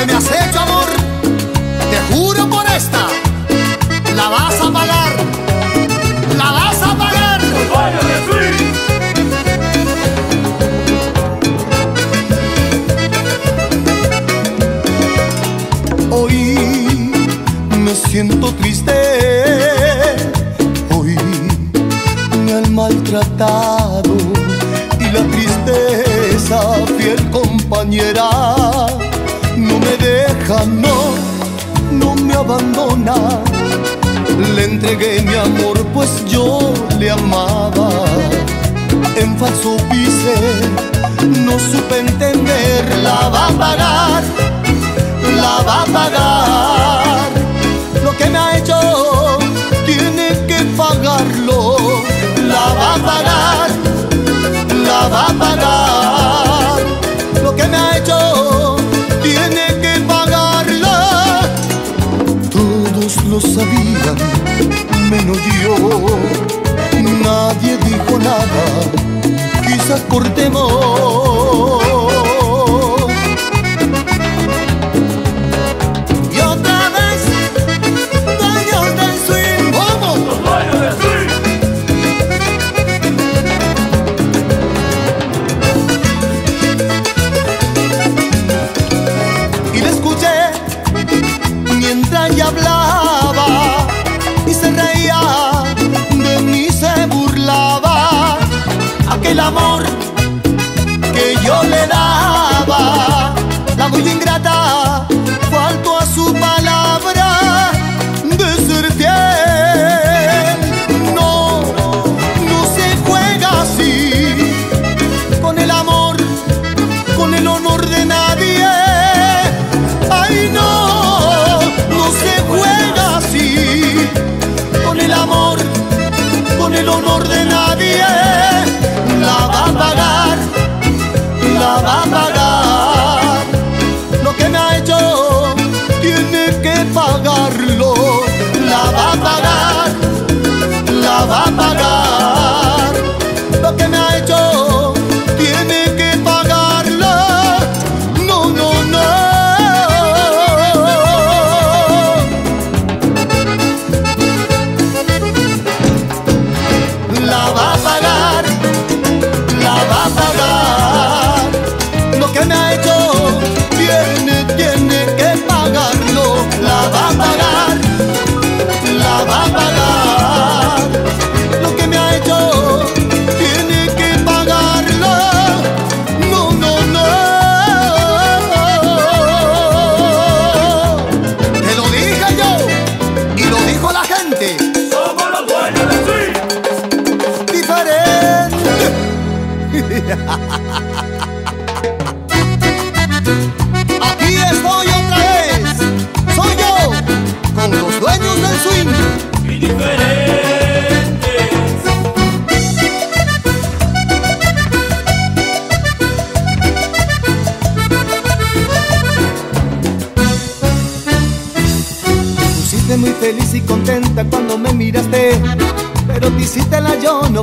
que me has hecho, amor. Te juro por esta, la vas a pagar. La vas a pagar. Hoy me siento triste. Hoy me han maltratado y la tristeza fiel compañera Le entregué mi amor, pues yo le amaba. En falso pise, no supe entender. La va a pagar, la va a pagar. Lo que me ha hecho Nadie dijo nada, quizás cortemos.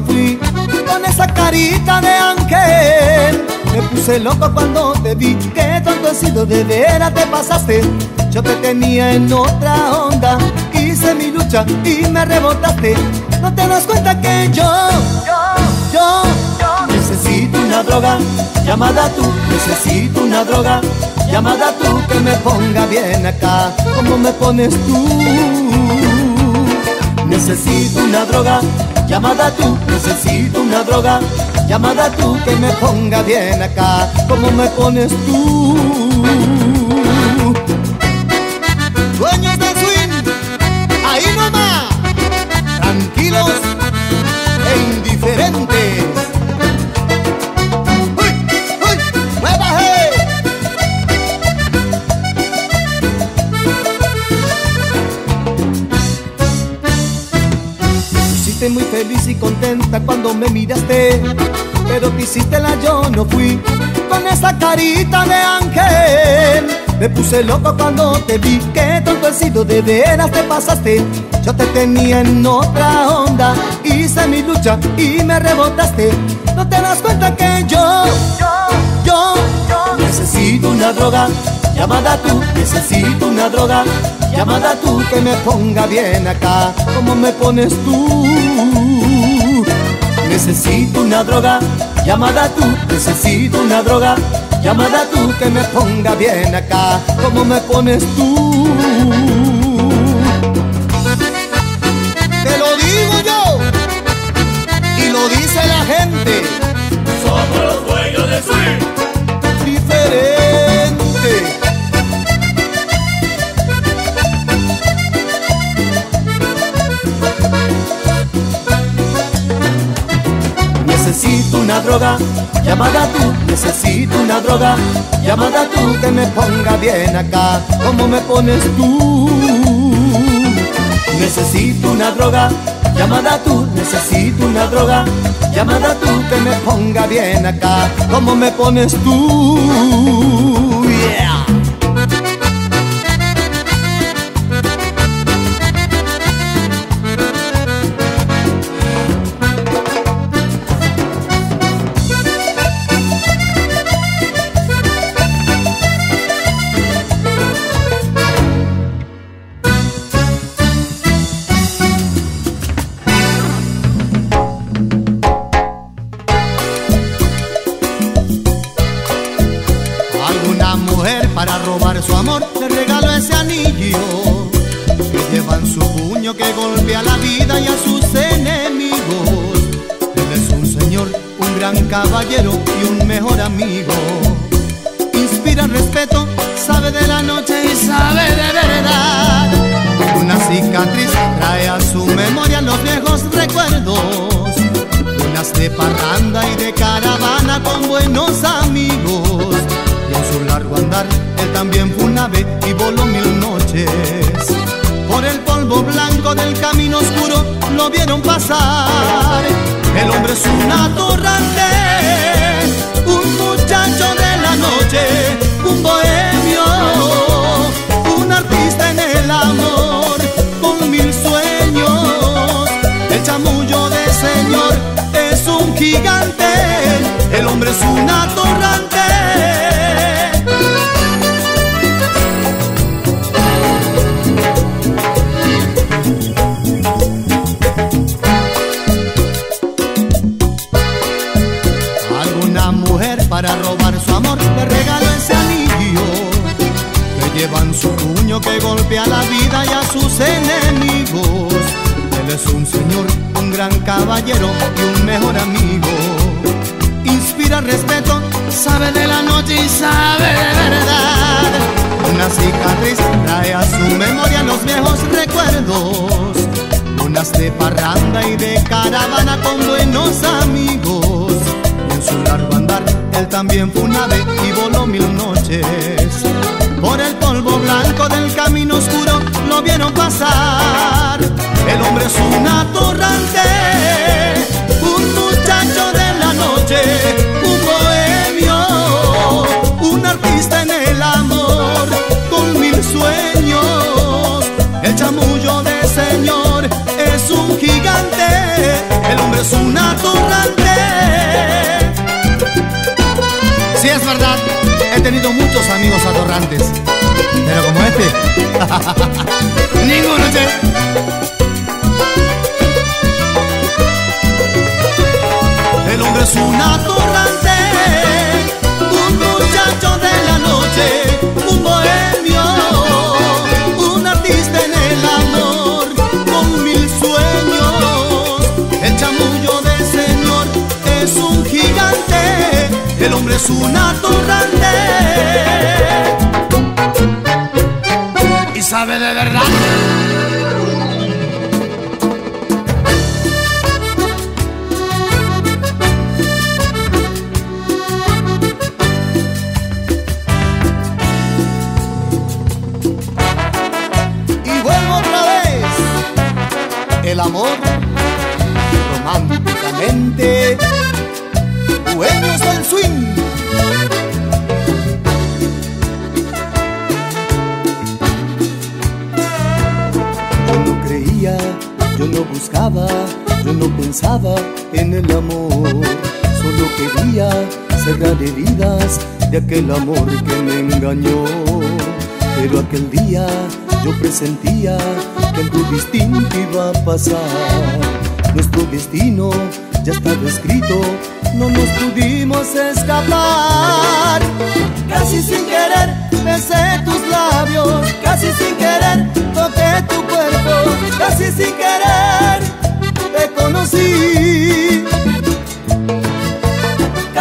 Fui Con esa carita de ángel. Me puse loco cuando te vi Que tonto he sido, de veras te pasaste. Yo te tenía en otra onda Hice mi lucha y me rebotaste. No te das cuenta que yo Yo, yo, yo Necesito una droga llamada tú Necesito una droga llamada tú que me ponga bien acá, como me pones tú. Necesito una droga llamada tú, necesito una droga llamada tú que me ponga bien acá, como me pones tú. Dueños de swing, ahí nomás, tranquilos e indiferentes. muy feliz y cuando me miraste Pero te hiciste la yo no fui. Con esa carita de ángel Me puse loco cuando te vi. Que tonto he sido, de veras te pasaste. Yo te tenía en otra onda Hice mi lucha y me rebotaste. No te das cuenta que yo Yo, yo, yo Necesito una droga. Llamada tú Necesito una droga. Llamada tú que me ponga bien acá. Como me pones tú. Necesito una droga llamada tú, necesito una droga llamada tú que me ponga bien acá como me pones tú. Droga. Llamada tú, necesito una droga. Llamada tú que me ponga bien acá, como me pones tú. Necesito una droga. Llamada tú, necesito una droga. Llamada tú que me ponga bien acá, como me pones tú. Su amor le regaló ese anillo que lleva en su puño que golpea la vida y a sus enemigos. Él es un señor, un gran caballero y un mejor amigo. Inspira respeto, sabe de la noche y sabe de verdad. Una cicatriz trae a su memoria los viejos recuerdos. Unas de parranda y de caravana con buenos amigos. En su largo andar, él también fue un ave y voló mil noches. Por el polvo blanco del camino oscuro lo vieron pasar. El hombre es un atorrante, un muchacho de la noche, un bohemio, un artista en el amor, con mil sueños. El chamullo de señor es un gigante, el hombre es un atorrante. Que golpea la vida y a sus enemigos. Él es un señor, un gran caballero y un mejor amigo. Inspira respeto, sabe de la noche y sabe de verdad. Una cicatriz trae a su memoria los viejos recuerdos. Unas de parranda y de caravana con buenos amigos. En su largo andar, él también fue un ave y voló mil noches. Por el polvo blanco del camino oscuro lo vieron pasar. El hombre es un atorrante, un muchacho de la noche, un bohemio, un artista en el amor, con mil sueños. El chamullo de señor es un gigante, el hombre es un atorrante. Sí, es verdad he tenido muchos amigos atorrantes, pero como este, ninguno, che. El hombre es un atorrante, un muchacho de la noche, el hombre es un atorrante. Y sabe de verdad. Y vuelvo otra vez. El amor el amor. Solo quería cerrar heridas de aquel amor que me engañó. Pero aquel día yo presentía que algo distinto iba a pasar. Nuestro destino ya estaba escrito, no nos pudimos escapar. Casi sin querer besé tus labios, casi sin querer toqué tu cuerpo, casi sin querer te conocí.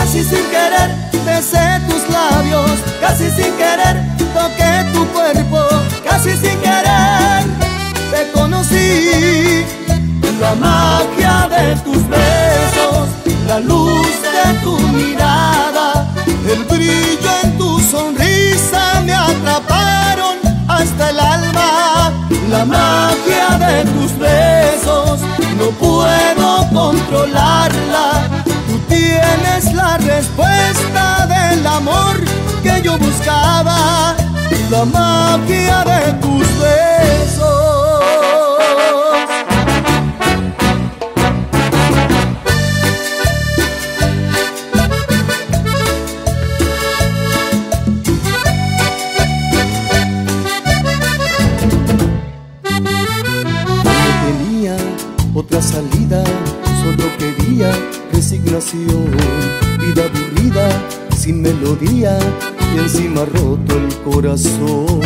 Casi sin querer besé tus labios, casi sin querer toqué tu cuerpo, casi sin querer te conocí. La magia de tus besos, la luz de tu mirada, el brillo en tu sonrisa me atraparon hasta el alma. La magia de tus besos, no puedo controlarla. Tienes la respuesta del amor que yo buscaba, la magia de tus besos. Melodía y encima roto el corazón.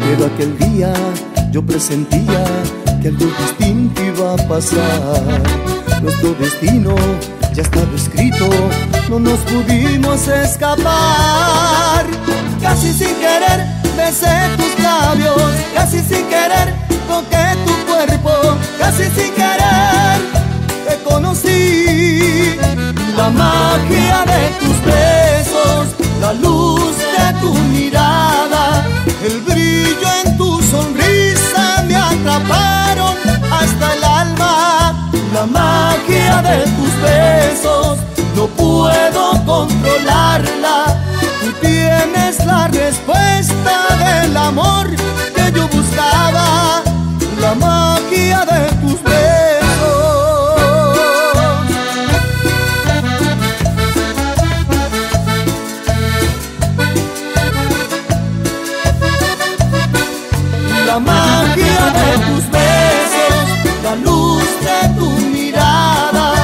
Pero aquel día yo presentía que algo distinto iba a pasar. Nuestro destino ya estaba escrito, no nos pudimos escapar. Casi sin querer besé tus labios, casi sin querer toqué tu cuerpo, casi sin querer te conocí. La magia de tus besos, la luz de tu mirada, el brillo en tu sonrisa me atraparon hasta el alma. La magia de tus besos, no puedo controlarla. Tú tienes la respuesta del amor que yo buscaba, la magia de tus besos. La magia de tus besos, la luz de tu mirada,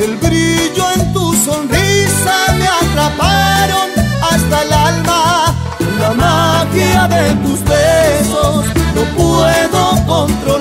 el brillo en tu sonrisa me atraparon hasta el alma. La magia de tus besos, no puedo controlarla.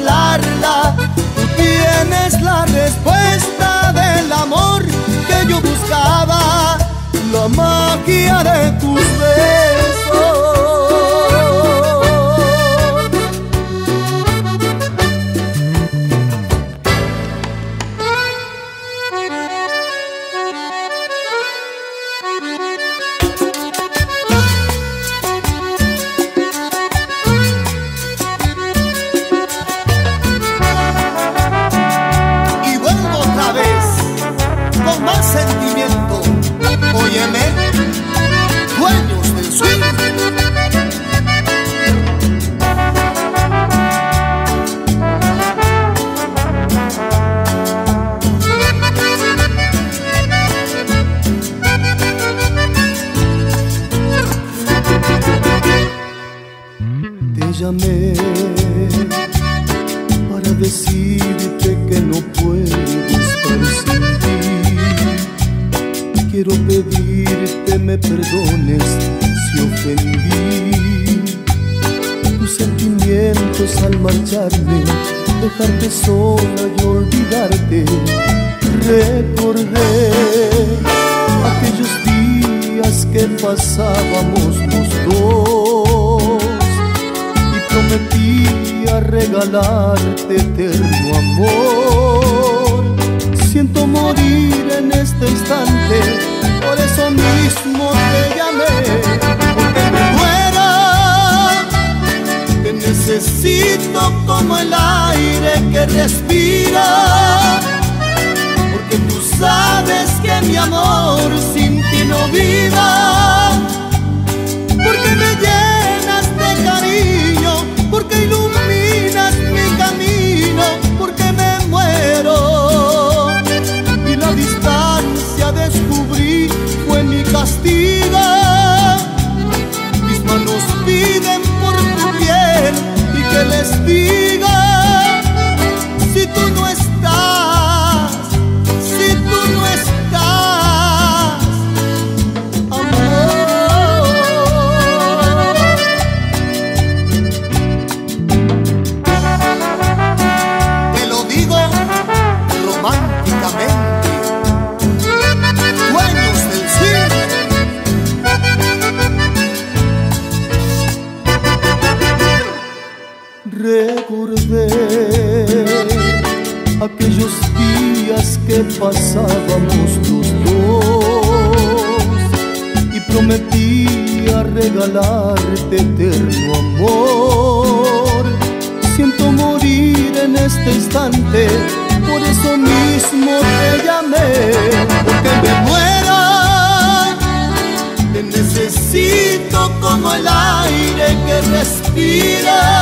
Respira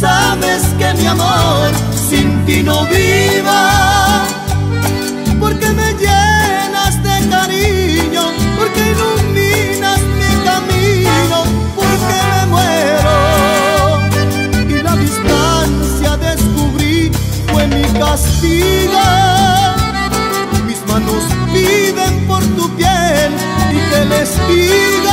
sabes que mi amor sin ti no viva, porque me llenas de cariño, porque iluminas mi camino, porque me muero. Y la distancia descubrí fue mi castigo. Mis manos piden por tu piel y que les diga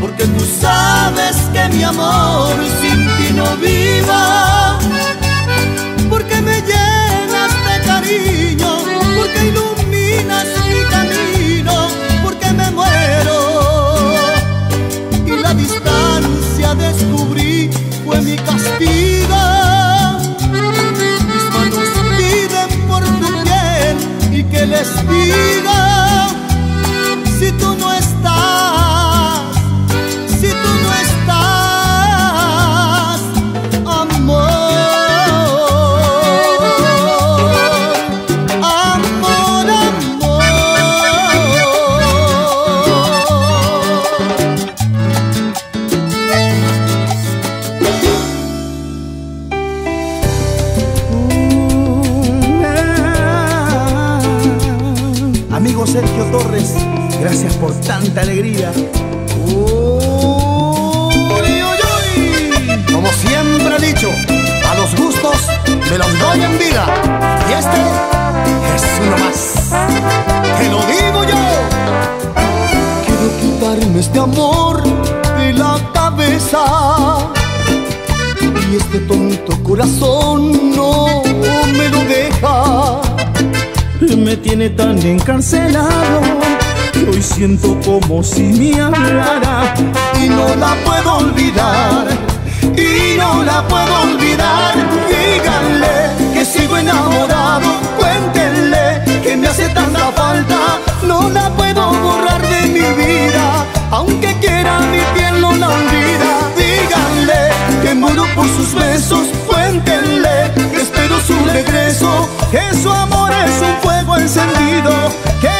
porque tú sabes que mi amor sin ti no viva, porque me llenas de cariño, porque iluminas mi camino, porque me muero. Y la distancia descubrí fue mi castigo. Mis manos piden por tu piel y que les diga alegría. Como siempre he dicho, a los gustos me los doy en vida. Y este es uno más. Te lo digo yo. Quiero quitarme este amor de la cabeza. Y este tonto corazón no me lo deja. Me tiene tan encarcelado que hoy siento como si me hablara y no la puedo olvidar y no la puedo olvidar. Díganle que sigo enamorado cuéntenle que me hace tanta falta. No la puedo borrar de mi vida aunque quiera mi piel no la olvida. Díganle que muero por sus besos cuéntenle que espero su regreso. Que su amor es un fuego encendido que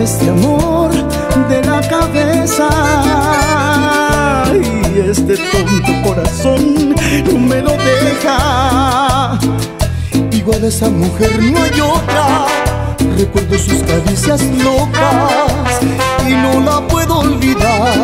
este amor de la cabeza. Y este tonto corazón no me lo deja. Igual a esa mujer no hay otra. Recuerdo sus caricias locas y no la puedo olvidar.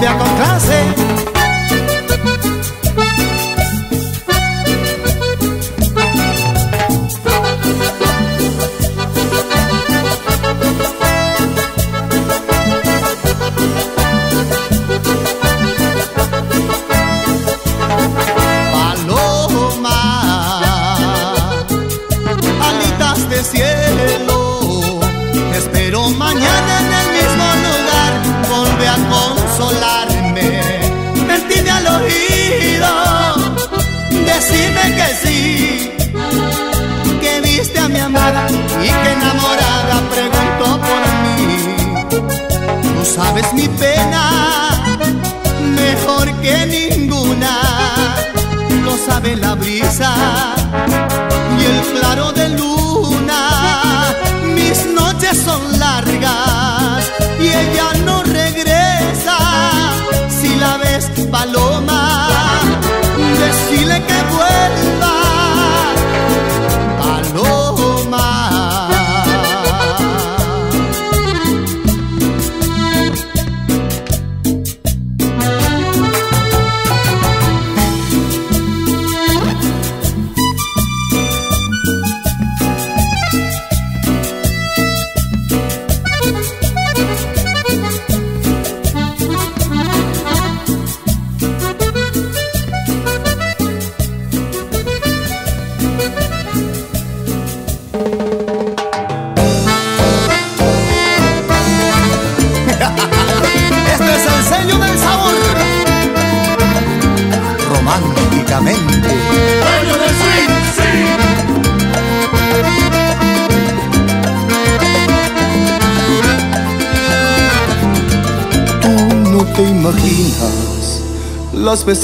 vuelve a encontrarse.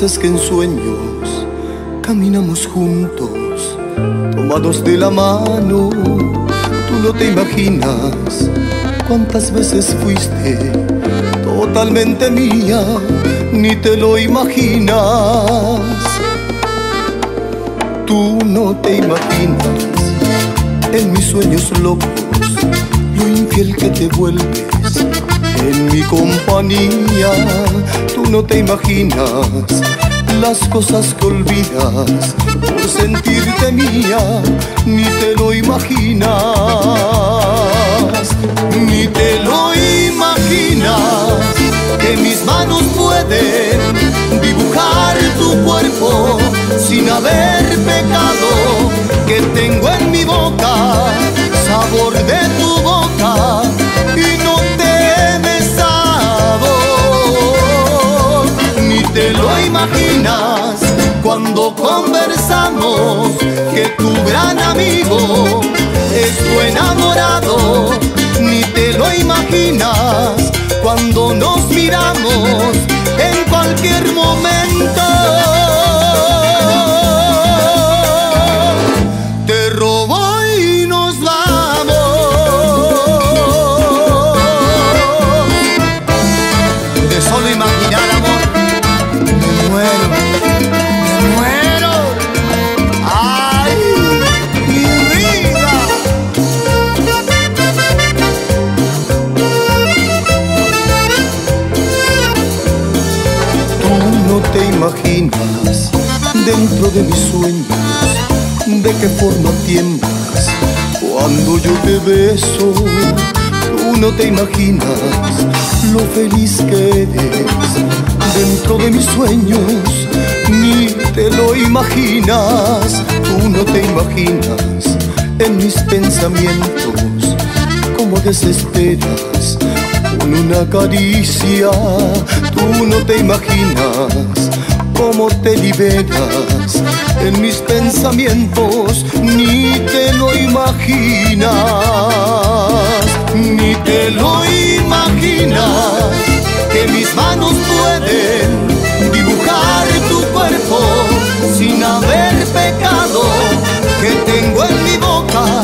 Veces que en sueños caminamos juntos, tomados de la mano. Tú no te imaginas cuántas veces fuiste totalmente mía, ni te lo imaginas. Tú no te imaginas en mis sueños locos lo infiel que te vuelves en mi compañía. Tú no te imaginas las cosas que olvidas por sentirte mía, ni te lo imaginas, ni te lo imaginas que mis manos pueden dibujar tu cuerpo sin haber pecado, que tengo en mi boca sabor de cuando conversamos que tu gran amigo es tu enamorado. Ni te lo imaginas cuando nos miramos en cualquier momento. De qué forma tiemblas cuando yo te beso. Tú no te imaginas lo feliz que eres dentro de mis sueños, ni te lo imaginas. Tú no te imaginas en mis pensamientos cómo desesperas con una caricia. Tú no te imaginas cómo te liberas. En mis pensamientos, ni te lo imaginas, ni te lo imaginas, que mis manos pueden dibujar tu cuerpo sin haber pecado, que tengo en mi boca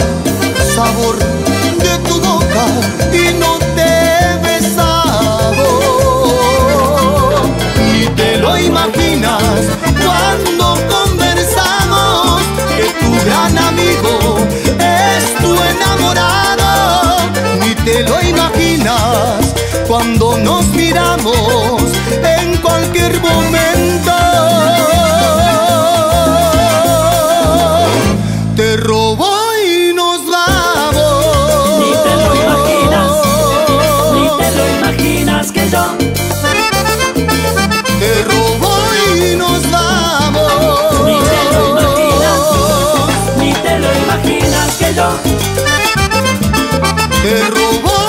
sabor de tu boca y te lo imaginas cuando nos miramos en cualquier momento. Te robo y nos vamos. Ni te lo imaginas, ni te lo imaginas que yo te robó y te robó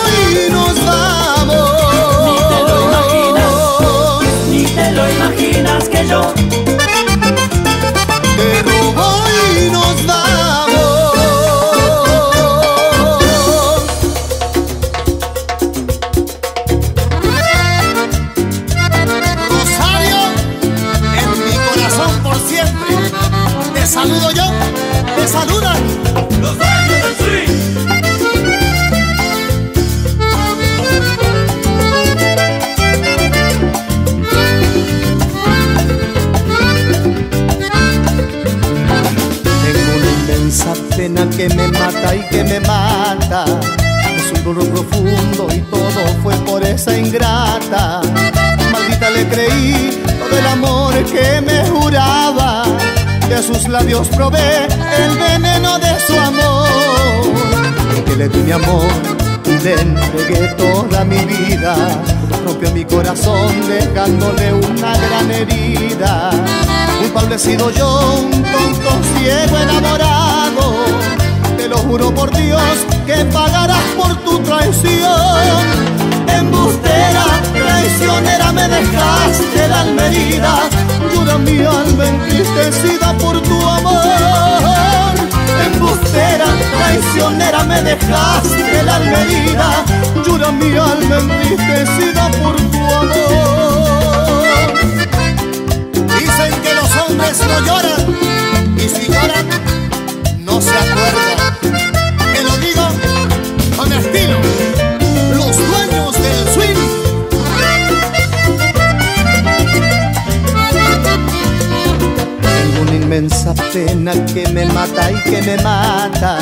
De sus labios probé el veneno de su amor. Que le di mi amor y le entregué toda mi vida. Rompió mi corazón dejándole una gran herida. Culpable he yo, un tonto ciego enamorado te lo juro por Dios que pagarás por tu traición. Embustera, traicionera, me dejaste la alma herida. Llora mi alma entristecida por tu amor. Embustera, traicionera, me dejaste la alma herida. Llora mi alma entristecida por tu amor. Dicen que los hombres no lloran y si lloran no se acuerdan. Te lo digo con estilo. Inmensa pena que me mata y que me mata.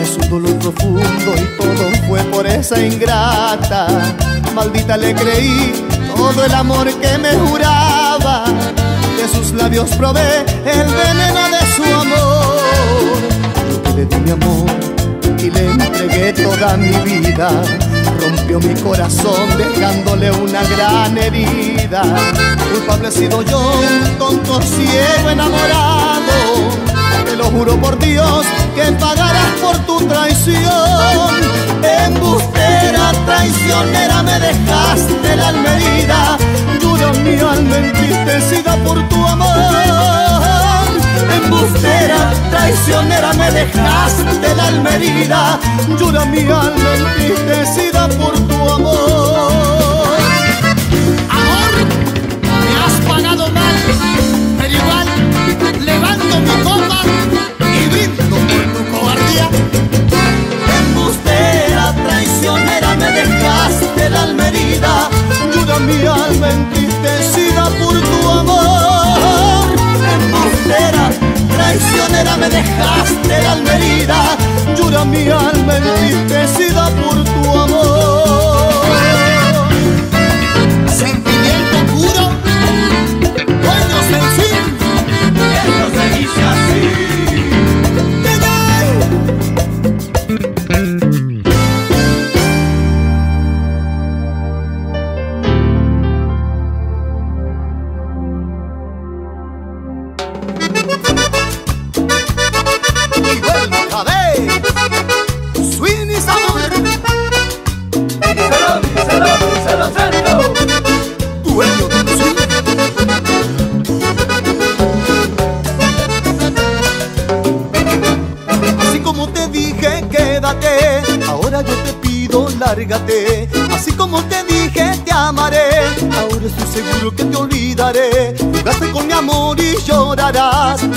Es un dolor profundo y todo fue por esa ingrata. Maldita le creí todo el amor que me juraba. De sus labios probé el veneno de su amor. Yo le di mi amor y le entregué toda mi vida. Rompió mi corazón dejándole una gran herida. Culpable he sido yo, tonto ciego enamorado. Te lo juro por Dios que pagarás por tu traición. Embustera, traicionera, me dejaste el alma herida. Mi alma entristecida por tu amor. Embustera, traicionera, me dejaste el alma herida. Llora mi alma entristecida por tu amor. La alma herida. Llora mi alma entristecida por tu amor. Embustera, traicionera, me dejaste la alma herida. Llora mi alma entristecida por tu amor.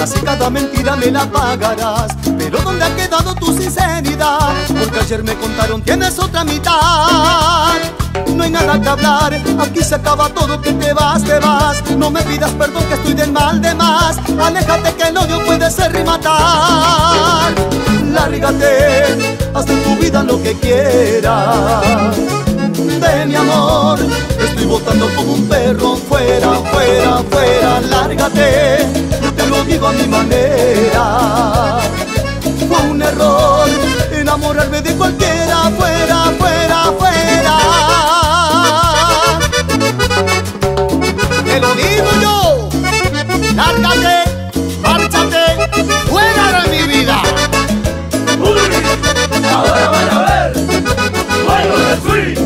Así cada mentira me la pagarás. Pero ¿dónde ha quedado tu sinceridad? Porque ayer me contaron tienes otra mitad. No hay nada que hablar, aquí se acaba todo, que te vas, te vas. No me pidas perdón que estoy del mal de más. Aléjate que el odio puede ser y. Lárgate, haz de tu vida lo que quieras. De mi amor, estoy botando como un perro. Fuera, fuera, fuera, lárgate. Lo digo a mi manera. Fue un error enamorarme de cualquiera. Fuera, fuera, fuera. Te lo digo yo. Lárgate, márchate, fuera de mi vida. Uy, ahora van a ver. Del swing.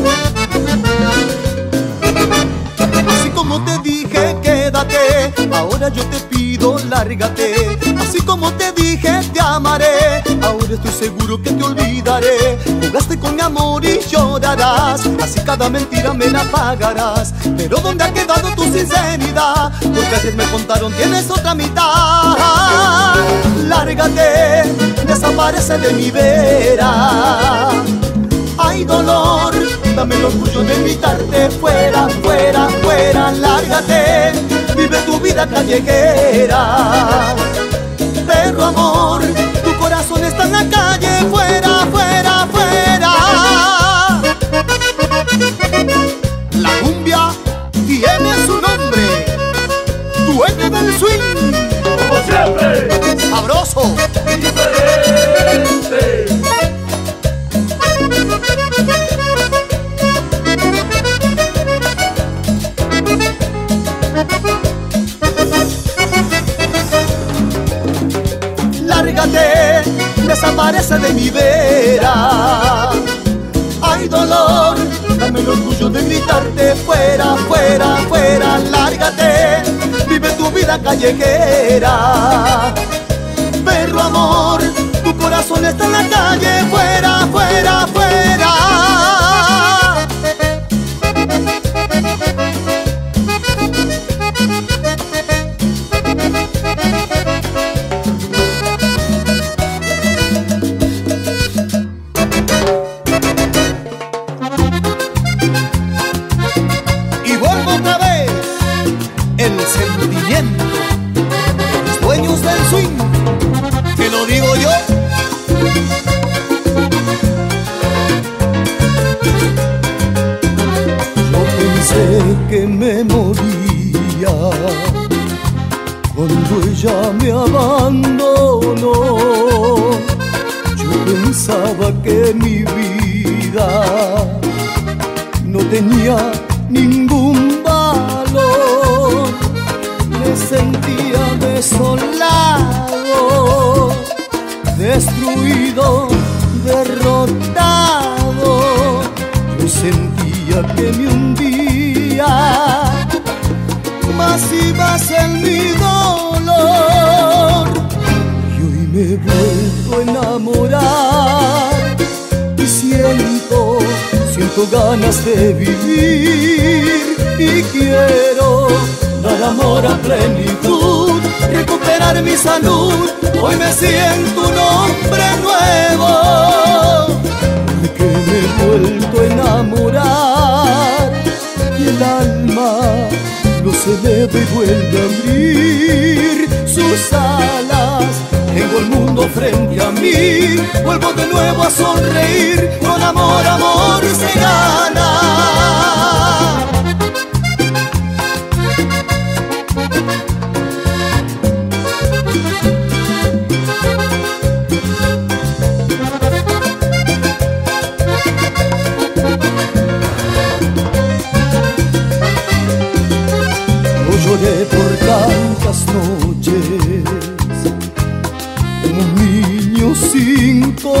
Así como te dije, quédate. Ahora yo te pido, lárgate. Así como te dije, te amaré. Ahora estoy seguro que te olvidaré. Jugaste con mi amor y llorarás. Así cada mentira me la pagarás. Pero ¿dónde ha quedado tu sinceridad? Porque ayer me contaron tienes otra mitad. Lárgate, desaparece de mi vera. Hay dolor, dame el orgullo de gritarte fuera, fuera, fuera, lárgate, vive tu vida callejera. Perro amor, tu corazón está en la calle, fuera, fuera, fuera. La cumbia tiene su nombre, dueño del swing, Como siempre, sabroso. Desaparece de mi vera. Hay dolor, dame el orgullo de gritarte fuera, fuera, fuera, lárgate, vive tu vida callejera. Perro amor, tu corazón está en la calle, fuera, fuera, fuera. Destruido, derrotado. Yo sentía que me hundía más más en mi dolor. Y hoy me he vuelto a enamorar y siento, siento ganas de vivir y quiero dar amor a plenitud, recuperar mi salud. Hoy me siento un hombre nuevo, porque me he vuelto a enamorar y el alma no se debe y vuelve a abrir sus alas. Tengo el mundo frente a mí, vuelvo de nuevo a sonreír, con amor, amor se gana.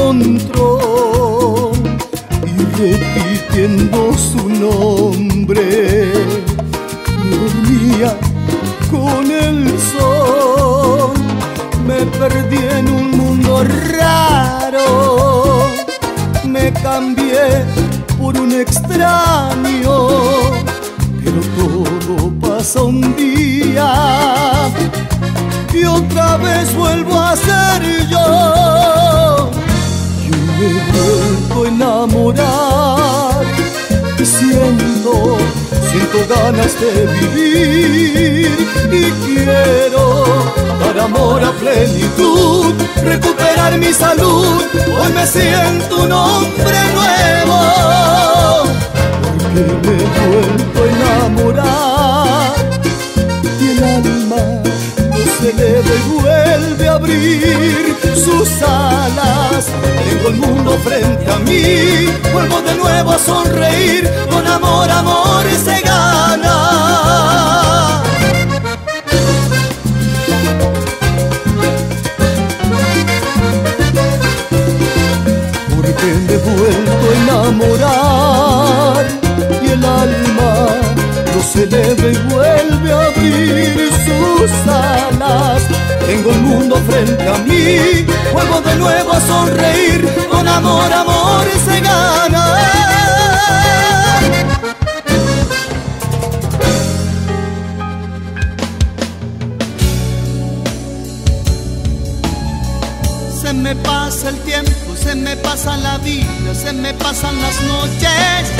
Y repitiendo su nombre dormía con el sol me perdí en un mundo raro me cambié por un extraño pero todo pasa un día y otra vez vuelvo a ser yo. Me vuelto a enamorar. Y siento, siento ganas de vivir y quiero dar amor a plenitud, recuperar mi salud. Hoy me siento un hombre nuevo porque me he vuelto a enamorar. Y el alma no se eleva y vuelve a abrir sus alas. Tengo el mundo frente a mí, vuelvo de nuevo a sonreír, con amor, amor se gana. porque me he vuelto a enamorar y el alma no se eleva y vuelve a abrir Tengo el mundo frente a mí, vuelvo de nuevo a sonreír, con amor, amor se gana. Se me pasa el tiempo, se me pasa la vida, se me pasan las noches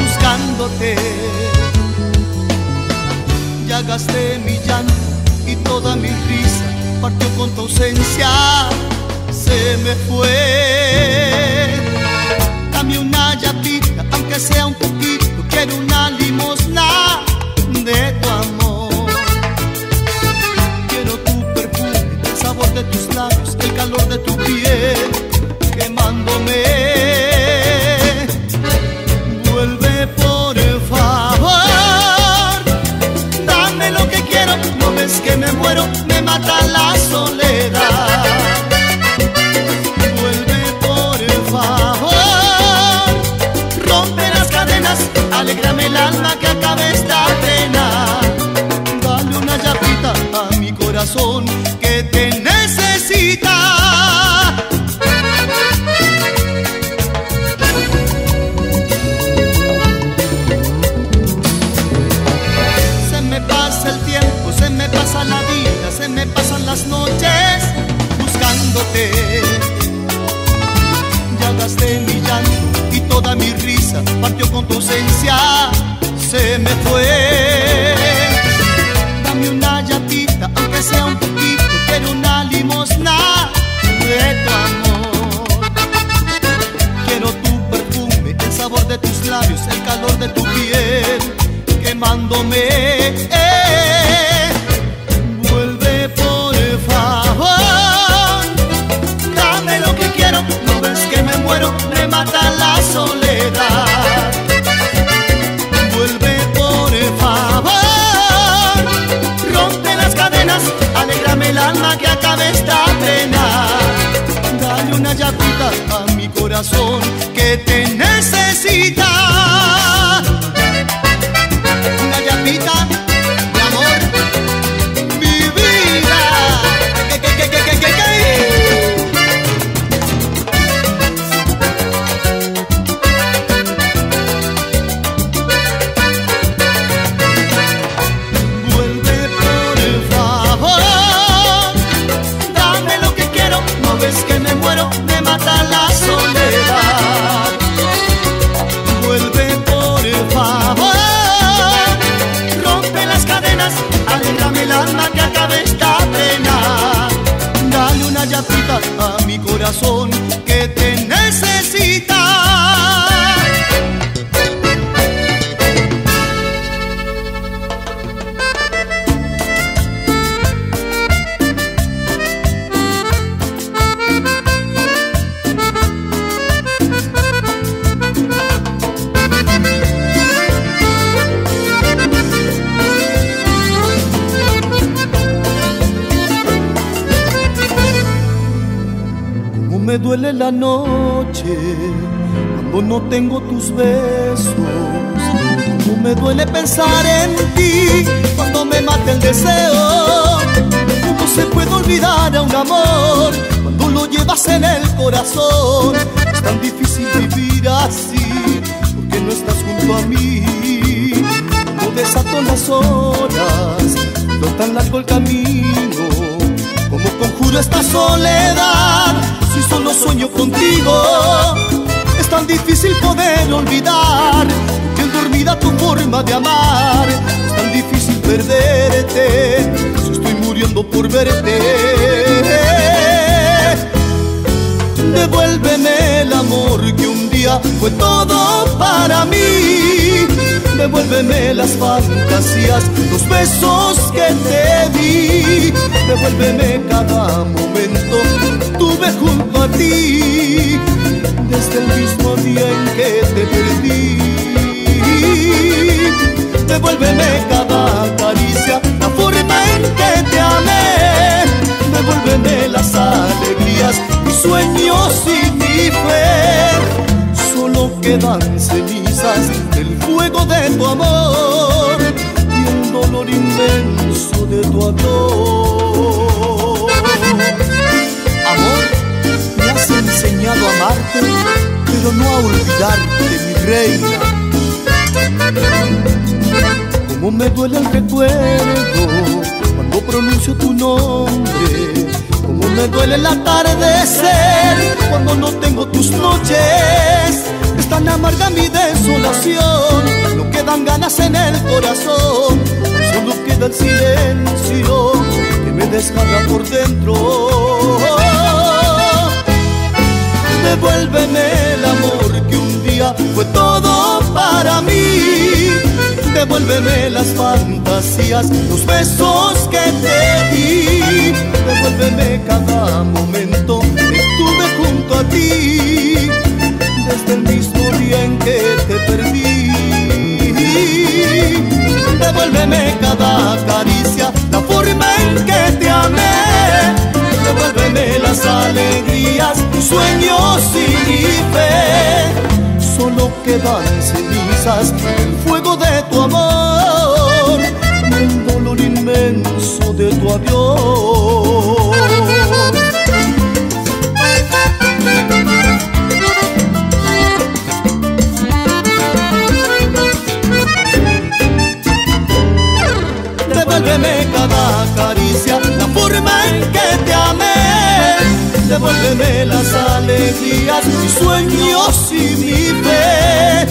buscándote. Ya gasté mi llanto y toda mi risa partió con tu ausencia, se me fue. Dame una llavita, aunque sea un poquito, quiero una limosna de tu amor. Quiero tu perfume, el sabor de tus labios, el calor de tu piel, quemándome. Mata la soledad. Vuelve por favor, rompe las cadenas, alegrame el alma que acabe esta pena. Dale una llavita a mi corazón Ya gasté mi llanto y toda mi risa partió con tu ausencia, se me fue. Dame una llavita, aunque sea un poquito, quiero una limosna de tu amor. Quiero tu perfume, el sabor de tus labios, el calor de tu piel, quemando corazón que te noche cuando no tengo tus besos. Cómo me duele pensar en ti cuando me mata el deseo. Cómo se puede olvidar a un amor cuando lo llevas en el corazón. Es tan difícil vivir así porque no estás junto a mí. No desato las horas, no tan largo el camino. Como conjuro esta soledad si solo sueño contigo? Es tan difícil poder olvidar que dormida tu forma de amar. Es tan difícil perderte si estoy muriendo por verte. Devuélveme el amor que un día fue todo para mí. Devuélveme las fantasías, los besos que te di. Devuélveme cada momento tuve junto a ti. Desde el mismo día en que te perdí. Devuélveme cada caricia, la forma en que te amé. Devuélveme las alegrías, mis sueños y mi fe. Solo quedan cenizas del fuego de tu amor y el dolor inmenso de tu adiós. Amarte, pero no a olvidarte, mi reina. Cómo me duele el recuerdo cuando pronuncio tu nombre. Cómo me duele el atardecer cuando no tengo tus noches. Es tan amarga mi desolación, no quedan ganas en el corazón. Solo queda el silencio que me desgarra por dentro. Devuélveme el amor que un día fue todo para mí. Devuélveme las fantasías, los besos que te di. Devuélveme cada momento que estuve junto a ti. Desde el mismo día en que te perdí. Devuélveme cada caricia, la forma en que te amé. Devuélveme las alegrías, sueños y mi fe. Solo quedan cenizas, el fuego de tu amor, el dolor inmenso de tu adiós. Devuélveme cada caricia, la forma en que te amé. Devuélveme las alegrías, mis sueños y mi fe.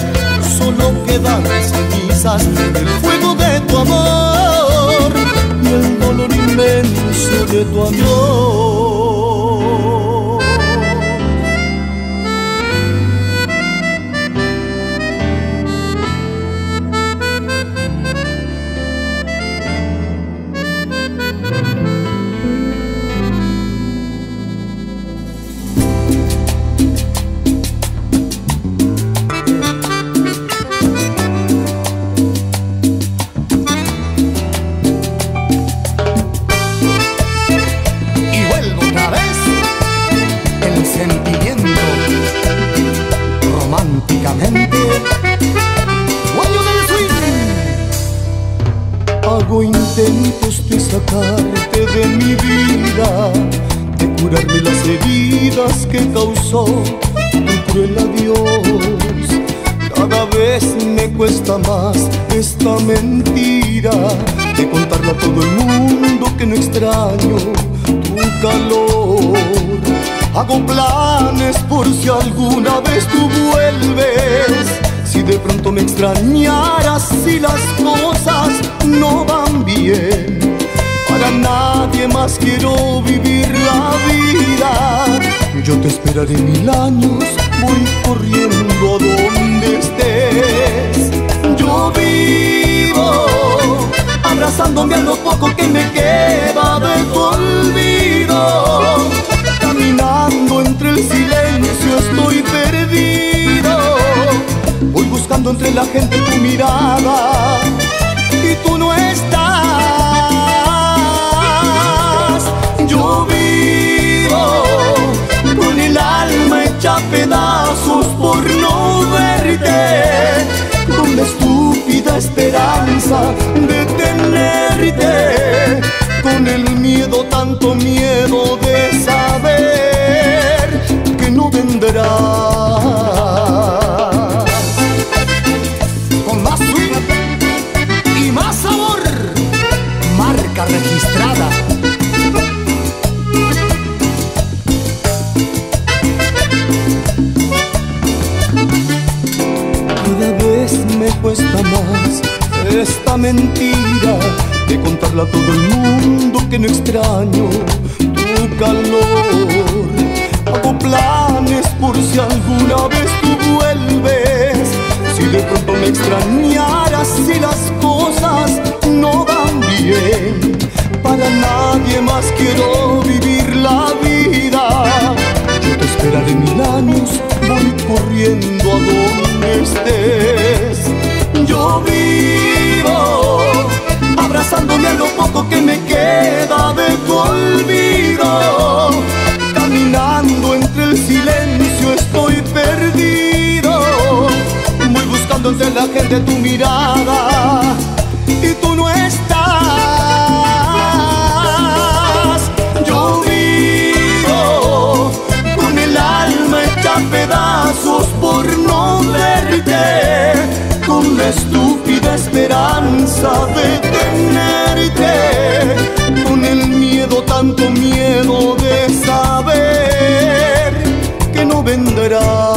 Solo quedan cenizas del fuego de tu amor y el dolor inmenso de tu amor. Pedazos por no verte, con la estúpida esperanza de tenerte, con el miedo, tanto miedo de saber que no vendrás.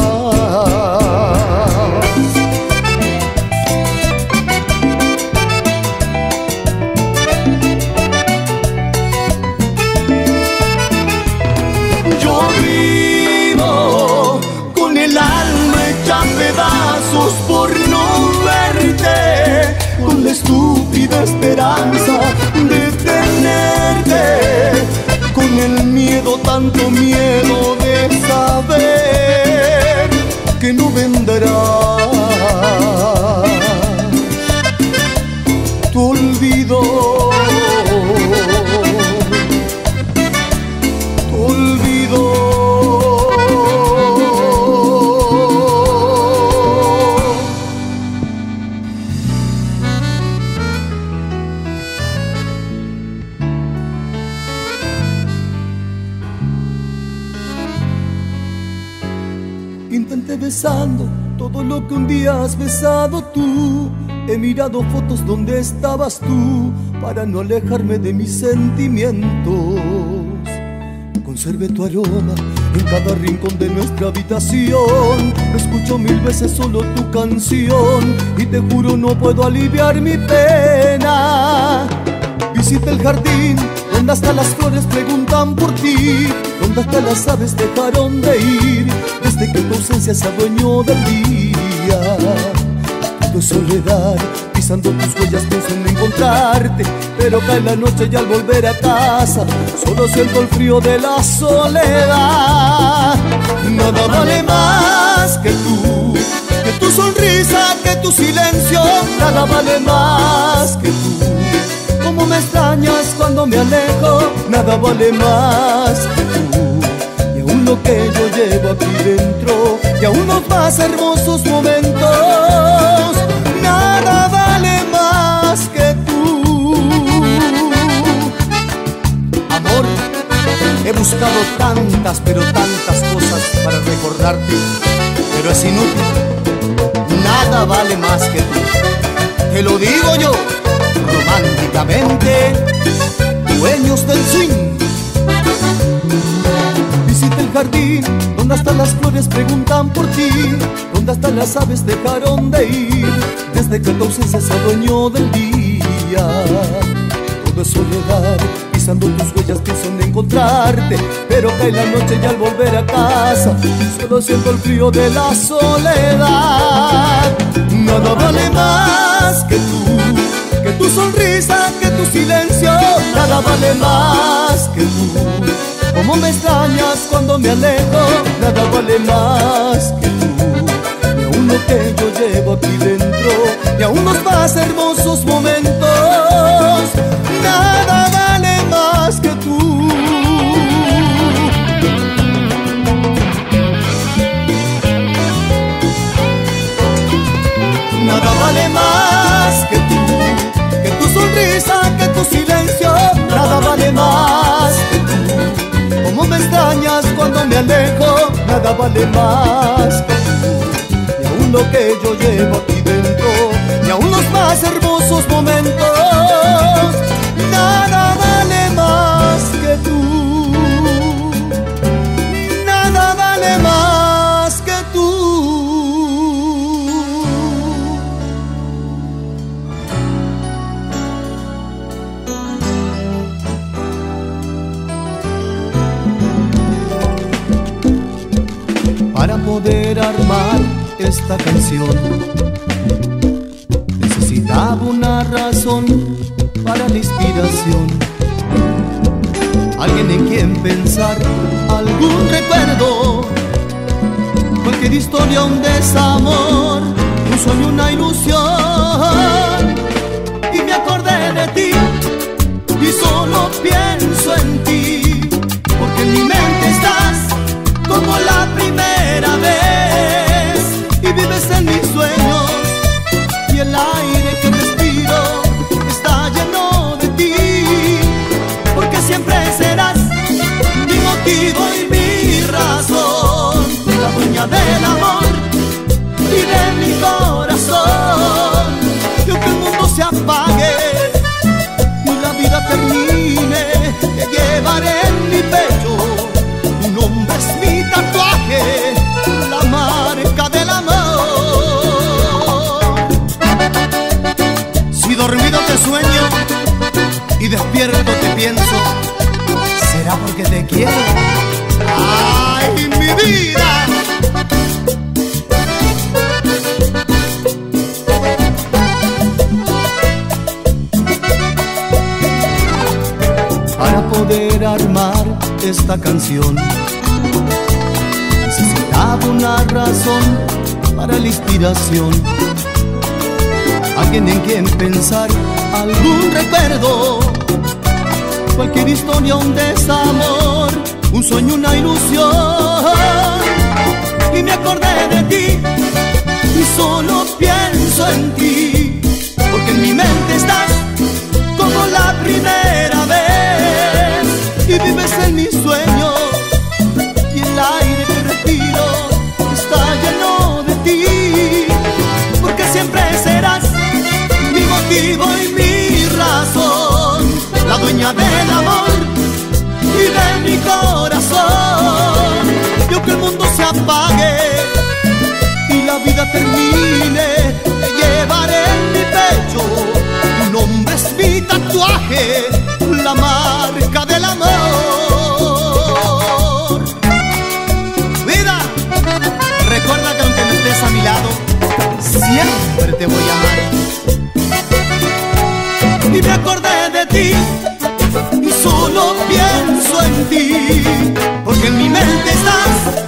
Tanto miedo tú. He mirado fotos donde estabas tú para no alejarme de mis sentimientos. Conserve tu aroma en cada rincón de nuestra habitación. Escucho mil veces solo tu canción y te juro no puedo aliviar mi pena. Visita el jardín donde hasta las flores preguntan por ti, donde hasta las aves dejaron de ir desde que tu ausencia se adueñó del día de soledad Pisando tus huellas pienso en encontrarte Pero cae la noche y al volver a casa Solo siento el frío de la soledad. Nada vale más que tú Que tu sonrisa, que tu silencio Nada vale más que tú. Como me extrañas cuando me alejo Nada vale más que tú. Y aún lo que yo llevo aquí dentro y aún los más hermosos momentos. He buscado tantas, pero tantas cosas para recordarte, pero es inútil. Nada vale más que tú. Te lo digo yo, románticamente, dueños del swing el jardín, donde hasta las flores preguntan por ti, donde hasta las aves dejaron de ir, desde que tu ausencia se dueño del día. Todo es soledad, pisando tus huellas pienso en encontrarte, pero cae la noche y al volver a casa, solo siento el frío de la soledad. Nada vale más que tú, que tu sonrisa, que tu silencio, nada vale más que tú Cómo me extrañas cuando me alejo, nada vale más que tú. Ni aún lo que yo llevo aquí dentro, ni aún los más hermosos momentos, silencio, nada vale más. Cómo me extrañas cuando me alejo, nada vale más. Y aún lo que yo llevo aquí dentro, y aún los más hermosos momentos, poder armar esta canción. Necesitaba una razón para la inspiración. Alguien en quien pensar, algún recuerdo. Cualquier historia, un desamor, un sueño, una ilusión. Y me acordé de ti y solo pienso en ti, porque en mi mente estás como la primera del amor y de mi corazón yo que el mundo se apague y la vida termine te llevaré en mi pecho la marca del amor. Si dormido te sueño y despierto te pienso, será porque te quiero. Armar esta canción una razón para la inspiración. Alguien en quien pensar, algún recuerdo. Cualquier historia, un desamor, un sueño, una ilusión. Y me acordé de ti y solo pienso en ti. Porque en mi mente estás como la primera y vives en mis sueños y el aire que respiro siempre serás mi motivo y mi razón, la dueña del amor y de mi corazón. Yo que el mundo se apague y la vida termine, te voy a amar. Y me acordé de ti y solo pienso en ti, porque en mi mente estás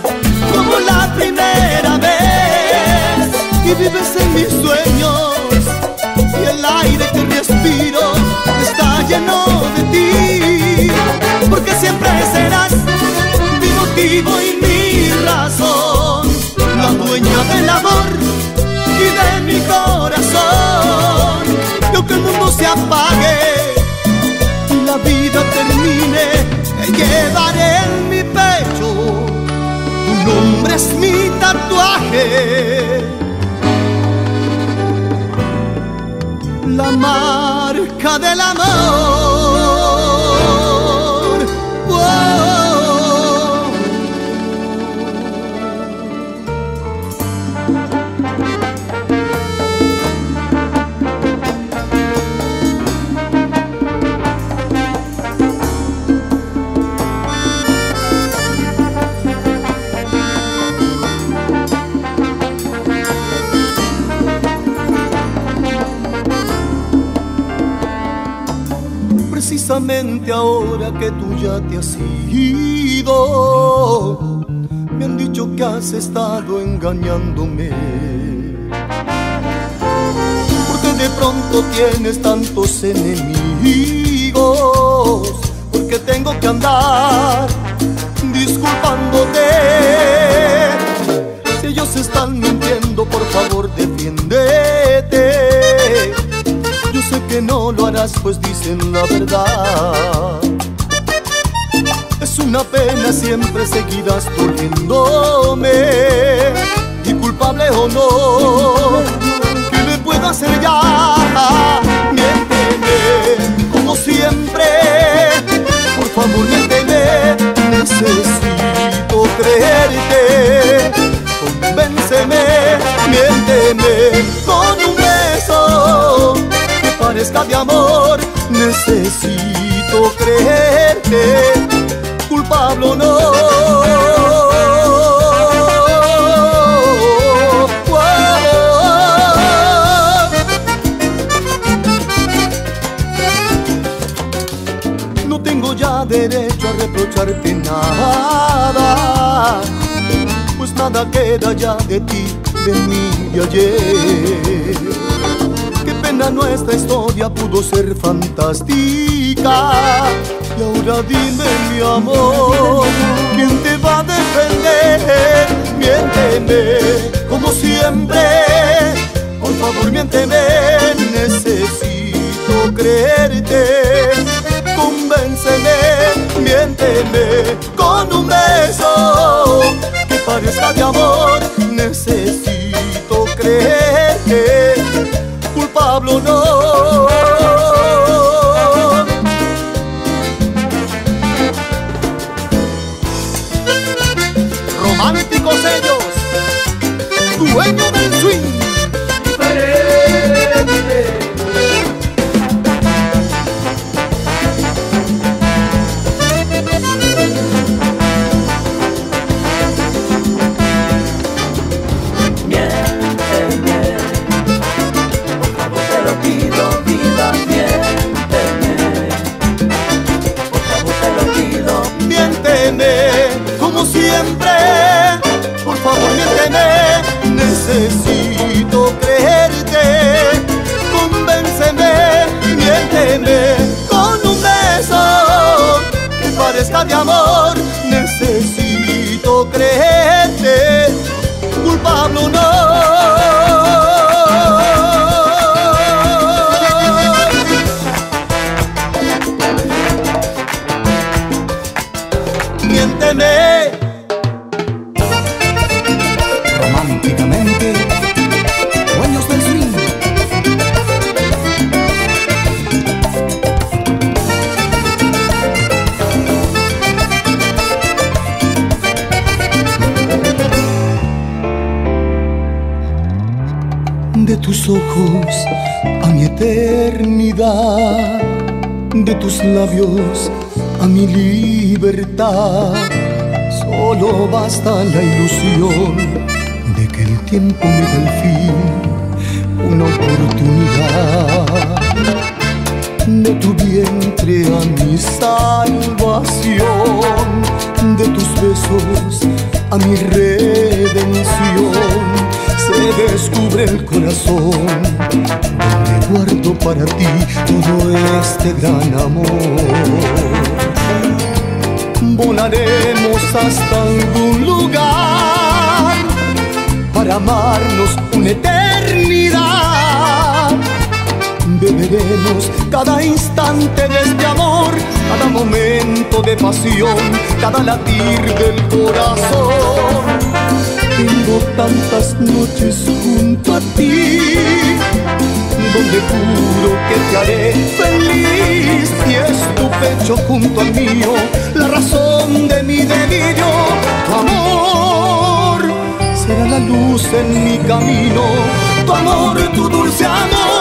como la primera vez y vives en mis sueños y el aire que respiro está lleno de ti, porque siempre serás mi motivo y mi razón, la dueña del amor mi corazón. Yo que el mundo se apague y la vida termine, te llevaré en mi pecho. Tu nombre es mi tatuaje. La marca del amor. Ahora que tú ya te has ido, me han dicho que has estado engañándome. Porque de pronto tienes tantos enemigos, porque tengo que andar disculpándote. Si ellos están mintiendo, por favor defiéndete. Que no lo harás, pues dicen la verdad. Es una pena siempre seguidas doliéndome. Y culpable o no, ¿qué le puedo hacer ya? Miénteme, como siempre. Por favor, miénteme. Necesito creerte. Convénceme, miénteme parezca de amor. Necesito creerte, culpable o no. No tengo ya derecho a reprocharte nada, pues nada queda ya de ti, de mí de ayer. Nuestra historia pudo ser fantástica. Y ahora dime, mi amor, ¿quién te va a defender? Miénteme, como siempre. Por favor, miénteme, necesito creerte. Convénceme, miénteme con un beso que parezca de amor. Necesito creerte, no. Románticos ellos, de amor. Labios a mi libertad. Solo basta la ilusión de que el tiempo me dé el fin, una oportunidad. De tu vientre a mi salvación, de tus besos a mi redención. Se descubre el corazón donde guardo para ti todo este gran amor volaremos hasta algún lugar para amarnos una eternidad. Beberemos cada instante de este amor, cada momento de pasión, cada latir del corazón. Tengo tantas noches junto a ti, donde juro que te haré feliz. Y es tu pecho junto al mío, la razón de mi delirio. Tu amor será la luz en mi camino. Tu amor, tu dulce amor,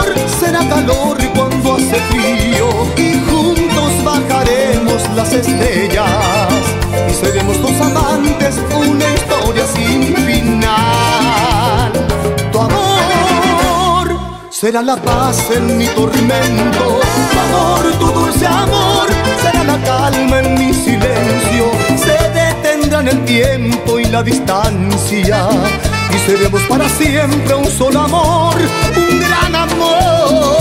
será la paz en mi tormento, tu amor, tu dulce amor, será la calma en mi silencio. Se detendrán el tiempo y la distancia y seremos para siempre un solo amor, un gran amor.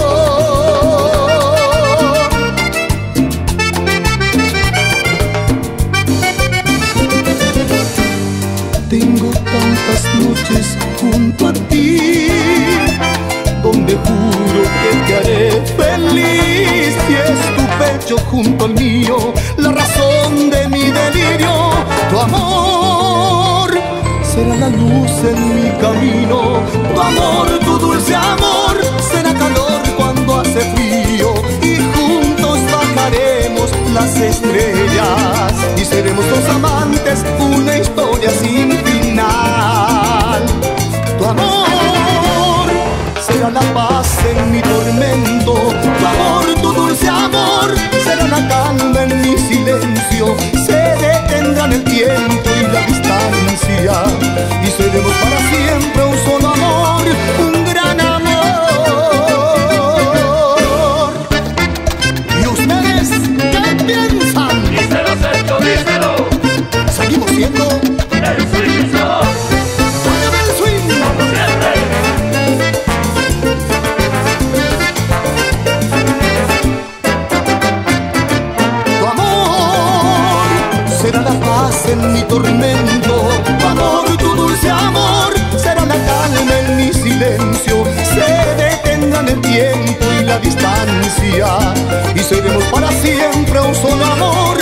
noches junto a ti, donde juro que te haré feliz. Y es tu pecho junto al mío, la razón de mi delirio, tu amor. Será la luz en mi camino, tu amor, tu dulce amor, será calor cuando hace frío y juntos bajaremos las estrellas y seremos dos amantes, una historia sin final. Tu amor la paz en mi tormento, tu amor, tu dulce amor, será la calma en mi silencio, se detendrán el tiempo y la distancia. Y seremos para siempre un solo amor, un tiempo y la distancia. Y seremos para siempre un solo amor,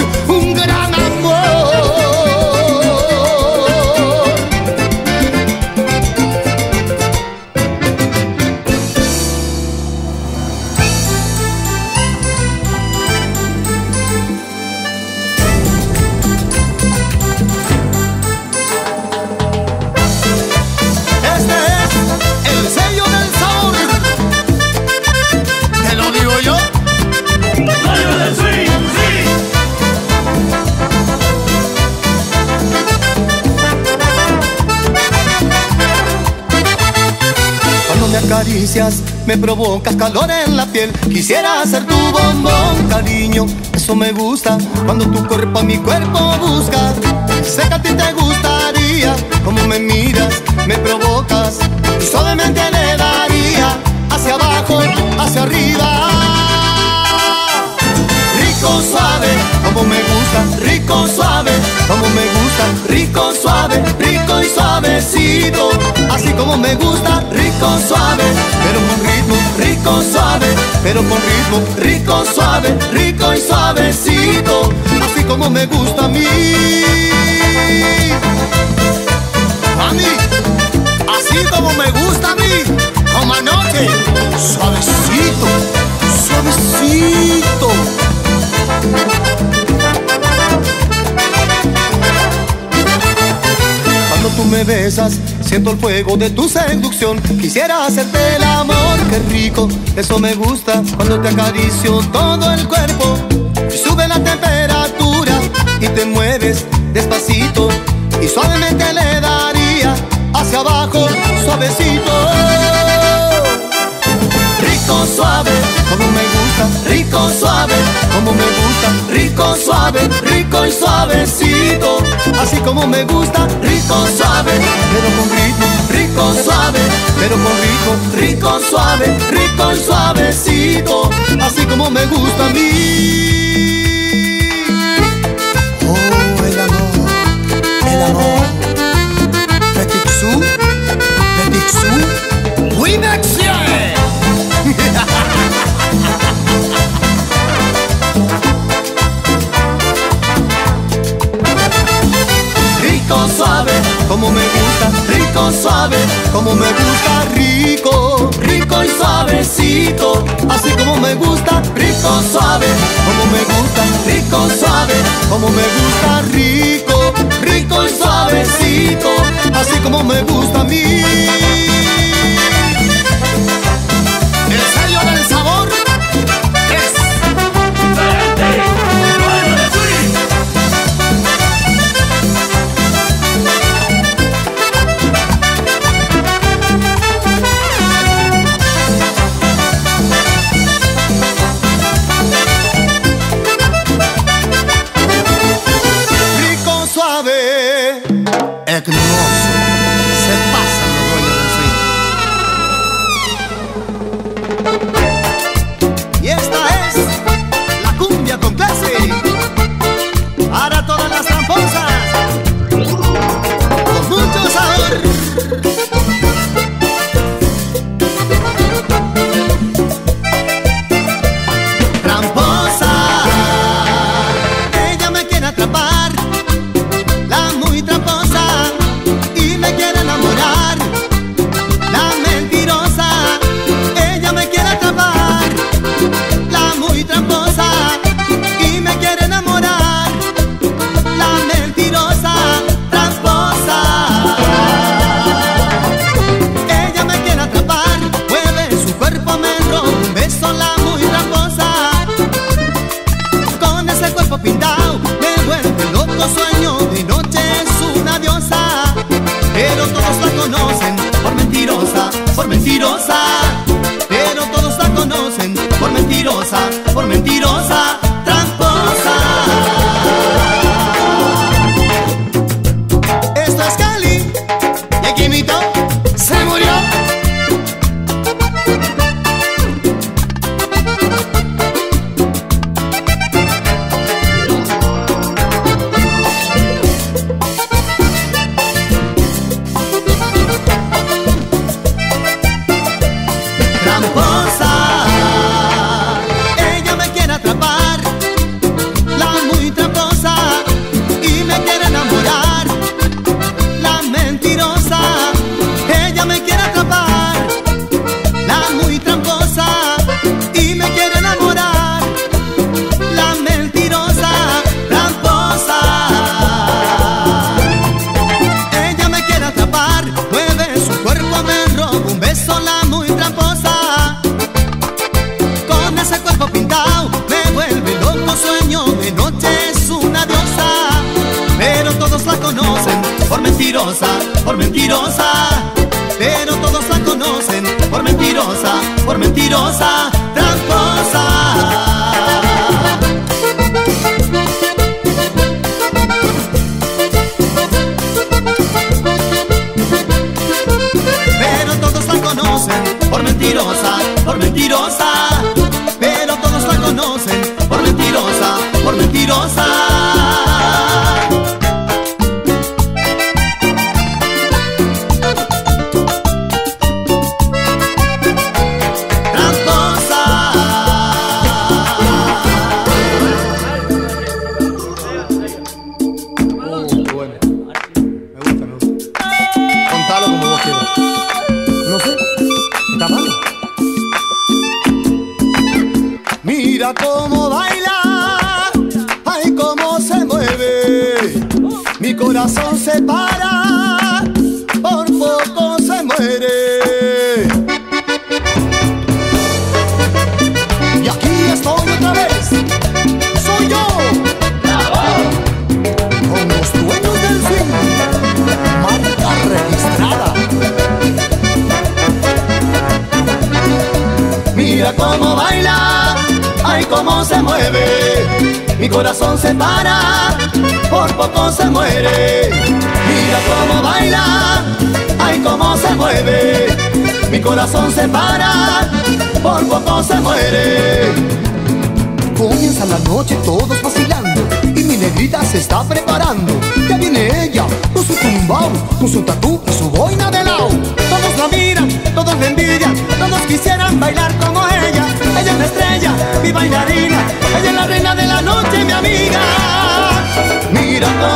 me provocas calor en la piel. Quisiera ser tu bombón, cariño. Eso me gusta cuando tu cuerpo a mi cuerpo busca. Sé que a ti te gustaría como me miras, me provocas. Y suavemente le daría hacia abajo, hacia arriba. Rico suave, como me gusta, rico suave, como me gusta, rico suave, rico y suavecito, así como me gusta, rico suave, rico suave, pero con ritmo, rico suave, rico y suavecito, así como me gusta a mí. A mí, así como me gusta a mí, como anoche, suavecito, suavecito. Cuando tú me besas, siento el fuego de tu seducción. Quisiera hacerte el amor, qué rico, eso me gusta. Cuando te acaricio todo el cuerpo, sube la temperatura y te mueves despacito. Y suavemente le daría hacia abajo, suavecito. Rico suave, como me gusta, rico suave, como me gusta, rico suave, rico y suavecito, así como me gusta, rico suave, pero con ritmo, rico suave, pero con rico, rico suave, rico y suavecito, así como me gusta a mí. Oh, el amor, el amor, Petit Sou, Petit Sou. suave, como me gusta rico, rico y suavecito, así como me gusta rico, suave, como me gusta rico, suave, como me gusta rico, rico y suavecito, así como me gusta a mí.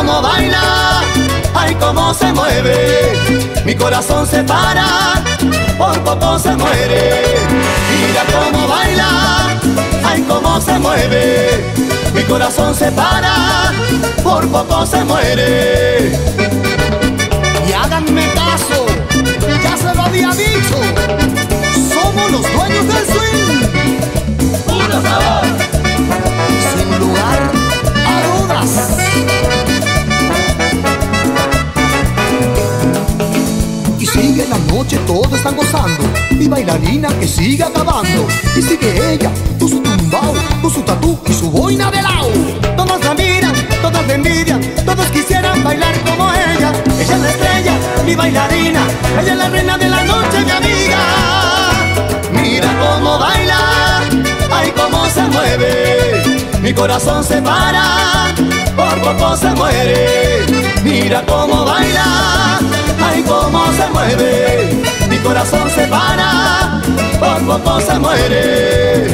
cómo baila, ay cómo se mueve. Mi corazón se para, por poco se muere. Mira cómo baila, ay cómo se mueve. Mi corazón se para, por poco se muere. Y háganme caso, ya se lo había dicho. Somos los dueños del swing. Pura sabor. Sin lugar a dudas. Noche, todos están gozando. Y bailarina que sigue acabando. Y sigue ella, con su tumbao, con su tatú y su boina de lado. Todos la miran, todos la envidian, todos quisieran bailar como ella. Ella es la estrella, mi bailarina, ella es la reina de la noche, mi amiga. Mira cómo baila, ay cómo se mueve, mi corazón se para, por poco se muere. Mira cómo baila, ay cómo se mueve, mi corazón se para, por poco se muere.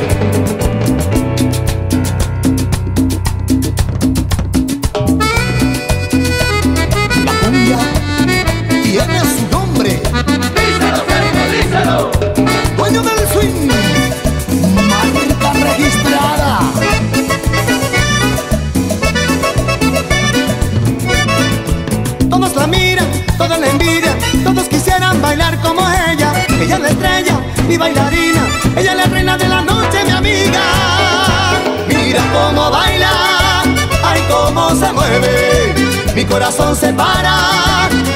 Mi bailarina, ella es la reina de la noche, mi amiga. Mira cómo baila, ay cómo se mueve, mi corazón se para,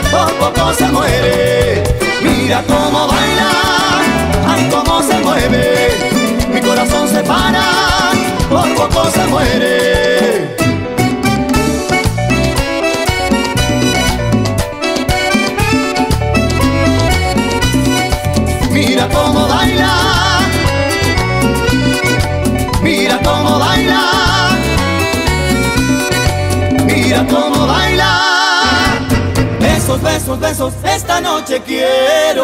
por poco se muere. Mira cómo baila, ay cómo se mueve, mi corazón se para, por poco se muere. Mira cómo baila. Besos, besos, besos, esta noche quiero.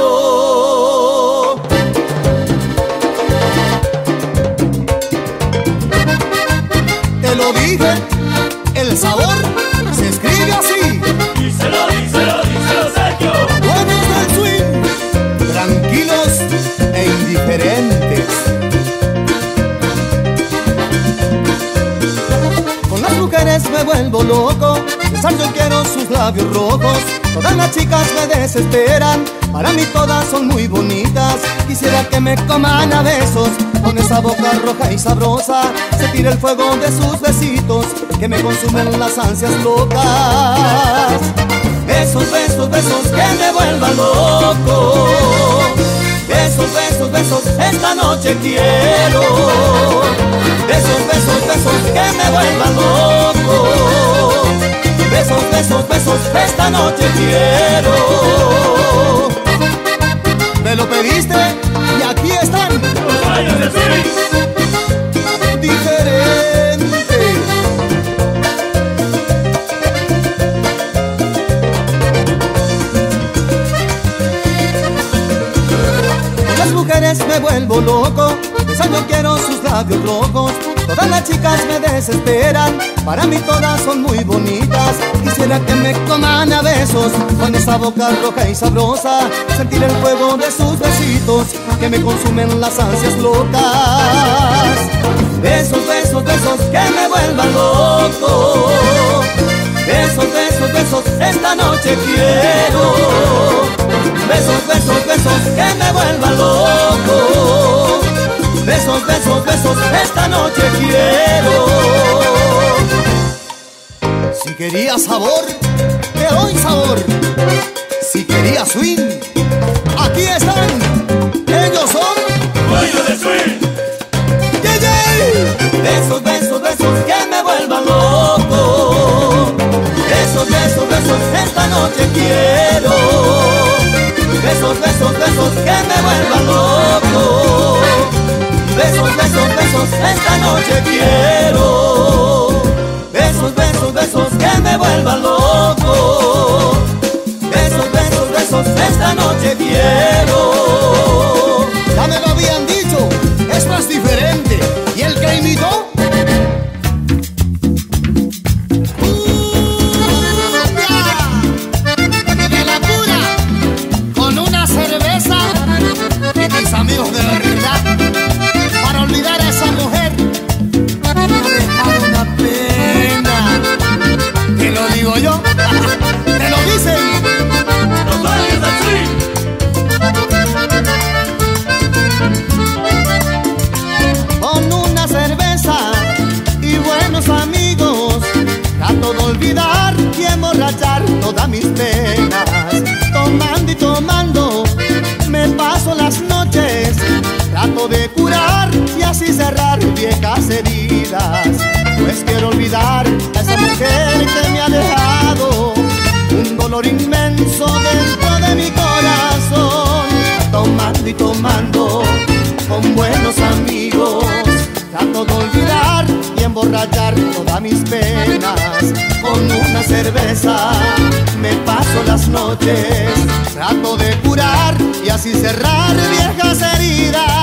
Te lo dije, el sabor me vuelvo loco, besando y quiero sus labios rojos. Todas las chicas me desesperan, para mí todas son muy bonitas. Quisiera que me coman a besos, con esa boca roja y sabrosa. Se tira el fuego de sus besitos, que me consumen las ansias locas. Besos, besos, besos, que me vuelvan loco. Besos, besos, besos, esta noche quiero. Besos, besos, besos, que me vuelvan loco. Besos, esta noche quiero. Me lo pediste y aquí están, Los dueños del swing. diferentes. Con las mujeres me vuelvo loco, besando quiero sus labios rojos. Todas las chicas me desesperan, para mí todas son muy bonitas. Quisiera que me coman a besos, con esa boca roja y sabrosa. Sentir el fuego de sus besitos, que me consumen las ansias locas. Besos, besos, besos, que me vuelvan loco. Besos, besos, besos, esta noche quiero. Besos, besos, besos, que me vuelvan loco. Besos, besos, besos, esta noche quiero. Si querías sabor, te doy sabor. Si querías swing, aquí están. Ellos son Dueños del swing. DJ. Besos, besos, besos, que me vuelvan loco. Besos, besos, besos, esta noche quiero. Besos, besos, besos, que me vuelvan loco. Besos, besos, besos, esta noche quiero. Besos, besos, besos, que me vuelvan loco. Besos, besos, besos, esta noche quiero. Ya me lo habían dicho, esto es diferente. ¿Y el que imitó? inmenso dentro de mi corazón, tomando y tomando con buenos amigos, Trato de olvidar y emborrachar todas mis penas. Con una cerveza me paso las noches, trato de curar y así cerrar viejas heridas.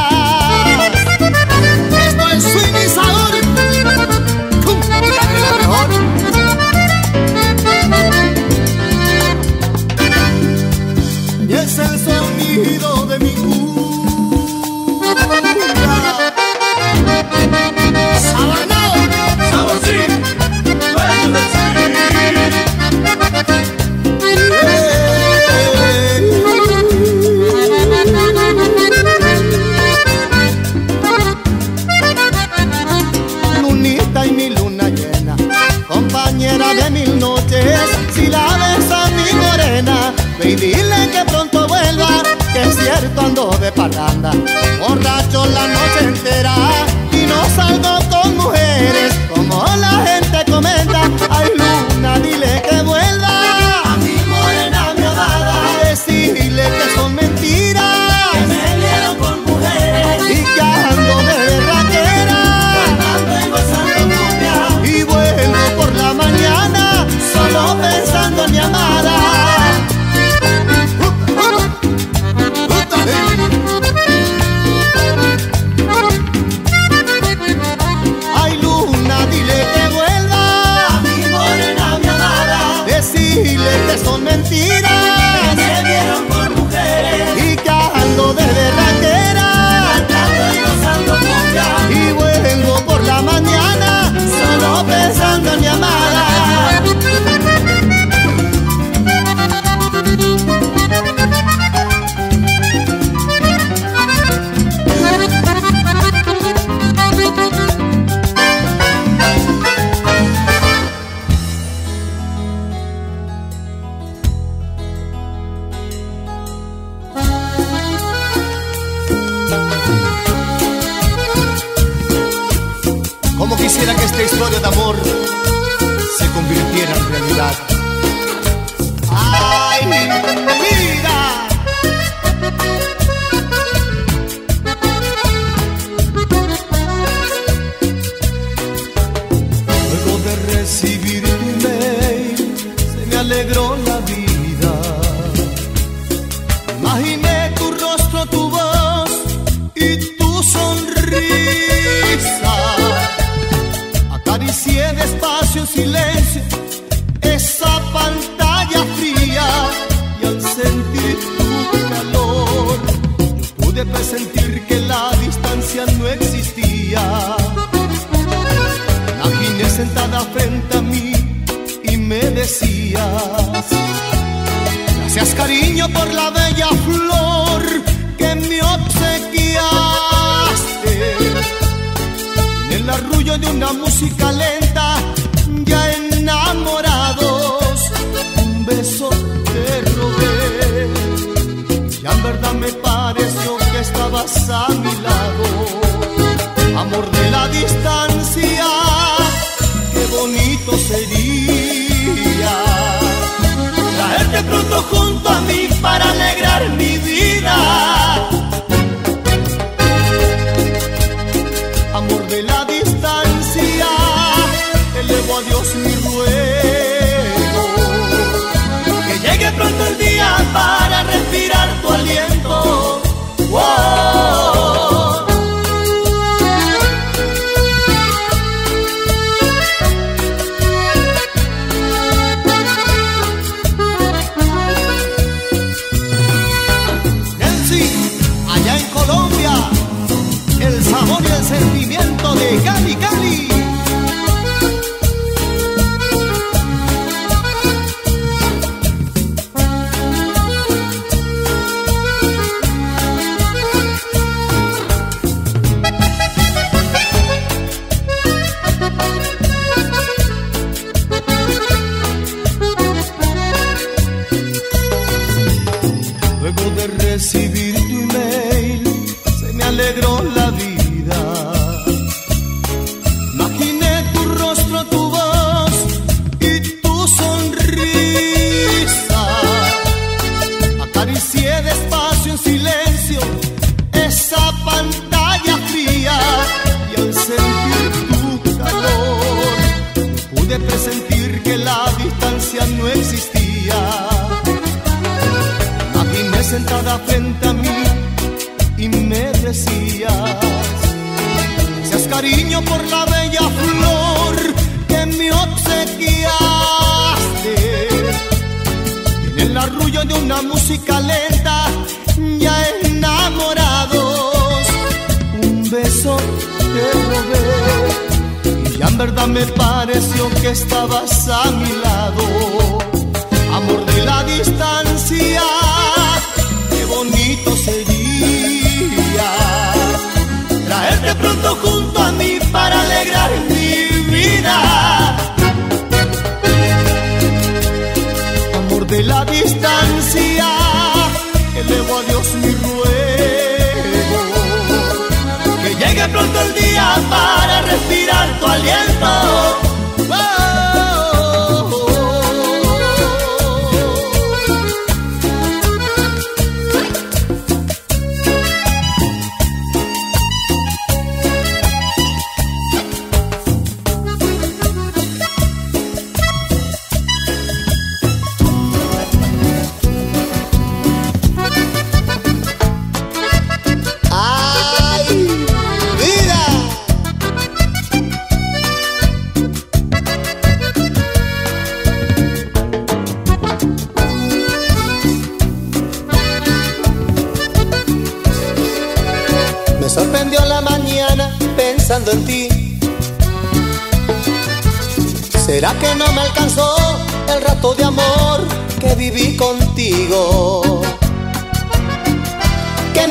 lost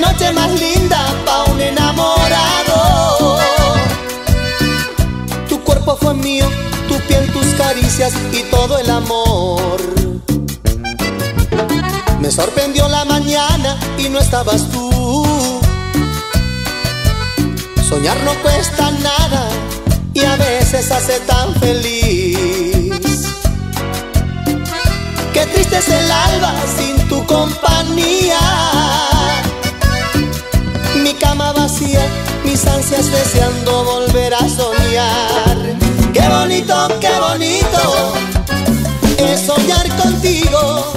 Noche más linda pa' un enamorado. Tu cuerpo fue mío, tu piel, tus caricias y todo el amor. Me sorprendió la mañana y no estabas tú. Soñar no cuesta nada y a veces hace tan feliz. Qué triste es el alba sin tu compañía. Mis ansias deseando volver a soñar. Qué bonito, qué bonito es soñar contigo,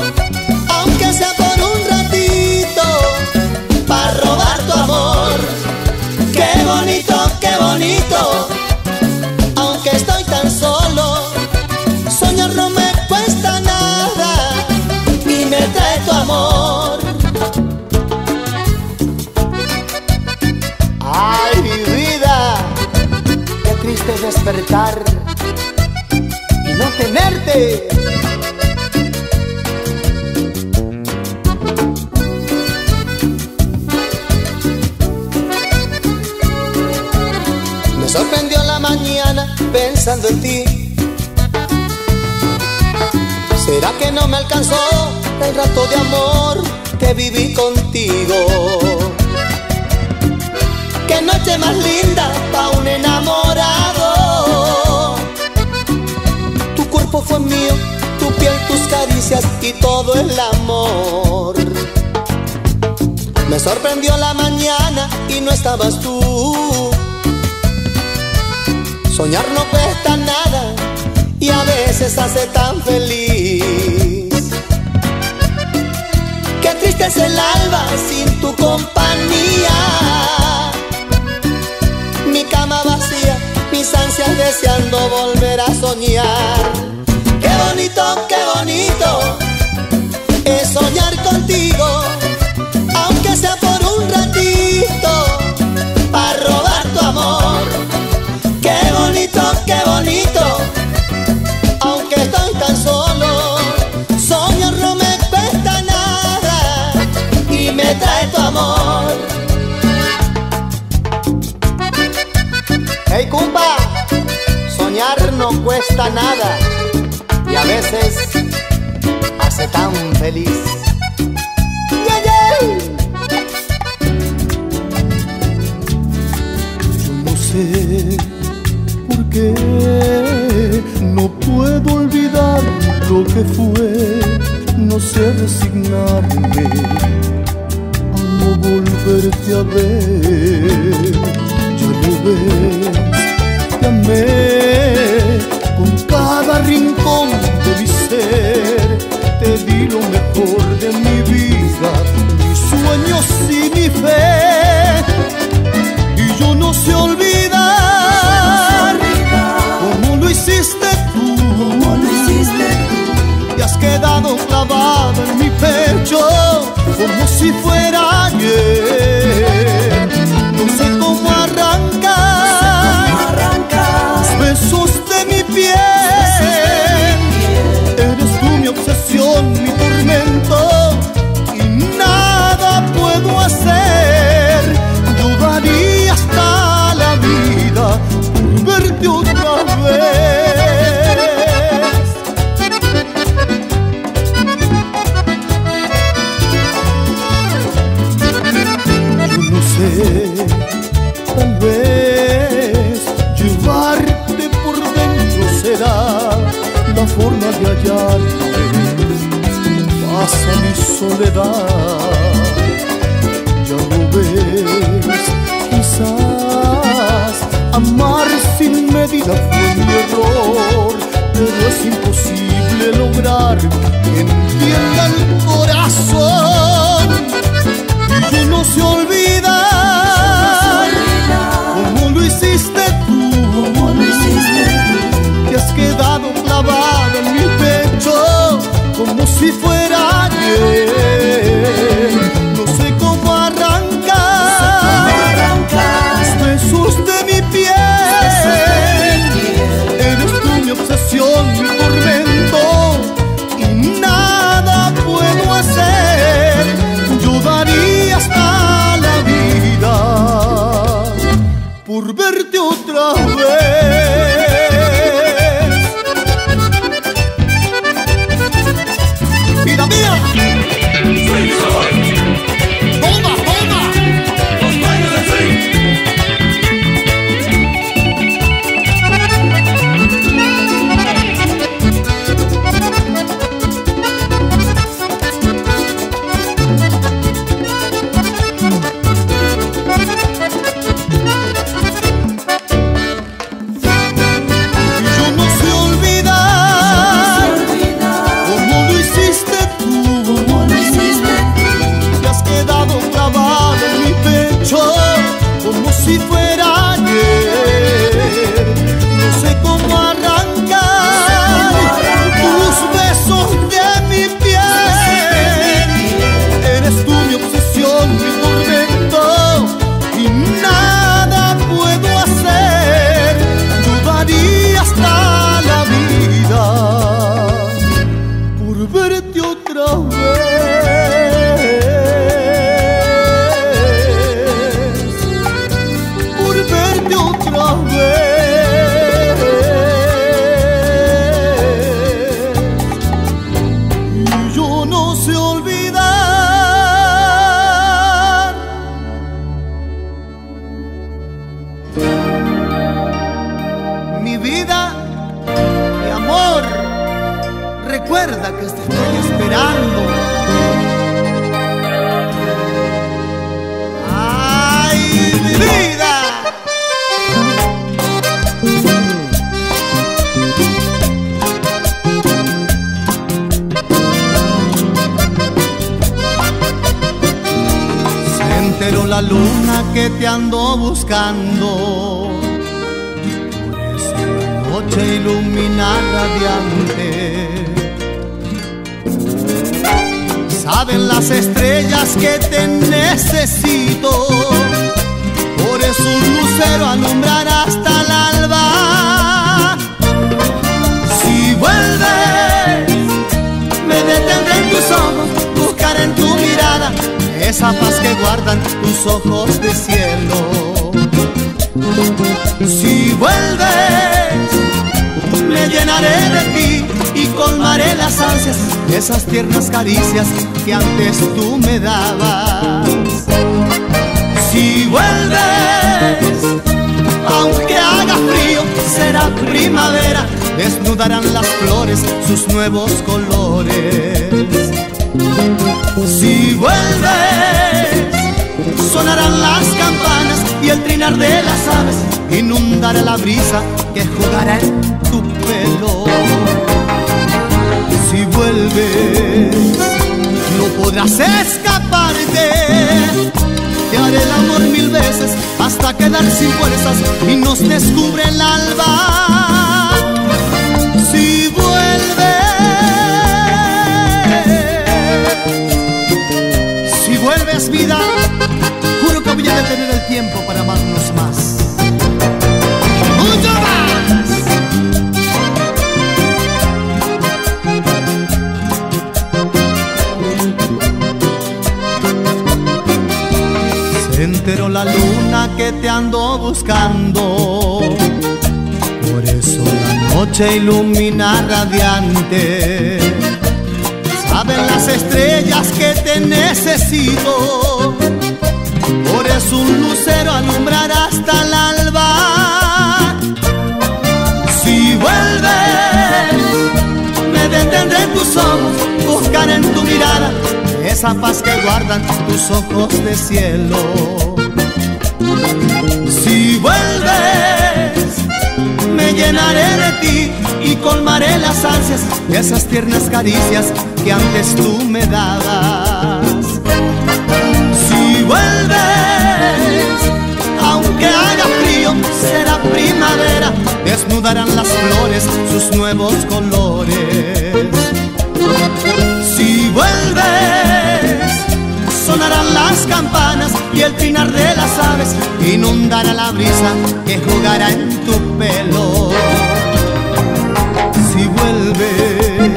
y no tenerte. Me sorprendió la mañana pensando en ti. ¿Será que no me alcanzó el rato de amor que viví contigo? Qué noche más linda pa' un enamorado. Fue mío, tu piel, tus caricias y todo el amor. Me sorprendió la mañana y no estabas tú. Soñar no cuesta nada y a veces hace tan feliz. Qué triste es el alba sin tu compañía. Mi cama vacía, mis ansias deseando volver a soñar. Bonito, qué bonito es soñar contigo, aunque sea por un ratito, para robar tu amor. Qué bonito, qué bonito, aunque estoy tan solo, soñar no me cuesta nada y me trae tu amor. Hey, compa, soñar no cuesta nada a veces hace tan feliz. Yo no sé por qué no puedo olvidar lo que fue, no sé resignarme a no volverte a ver. Yo lo ves, te amé con cada rincón lo mejor de mi vida, mis sueños y mi fe. Y yo no se olvidar. nace mi soledad. Ya lo ves, quizás amar sin medida fue mi error, pero es imposible lograr que entienda el corazón. Y yo no se olvidar como lo hiciste tú, como lo hiciste tú, te has quedado clavada en mi pecho como si fuera esas ansias, esas tiernas caricias que antes tú me dabas. Si vuelves, aunque haga frío, será primavera, desnudarán las flores sus nuevos colores. Si vuelves, sonarán las campanas y el trinar de las aves inundará la brisa que jugará en Si vuelves, no podrás escaparte. Te haré el amor mil veces hasta quedar sin fuerzas y nos descubre el alba. Si vuelves, si vuelves vida, juro que voy a detener el tiempo para amarnos más. Enteró la luna que te ando buscando. Por eso la noche ilumina radiante. Saben las estrellas que te necesito. Por eso un lucero alumbrará hasta el alba. Si vuelves, me detendré en tus ojos, buscaré en tu mirada esa paz que guardan tus ojos de cielo. Si vuelves, me llenaré de ti y colmaré las ansias de esas tiernas caricias que antes tú me dabas. Si vuelves, aunque haga frío, será primavera, desnudarán las flores sus nuevos colores. Si vuelves, campanas y el trinar de las aves inundará la brisa que jugará en tu pelo. Si vuelves,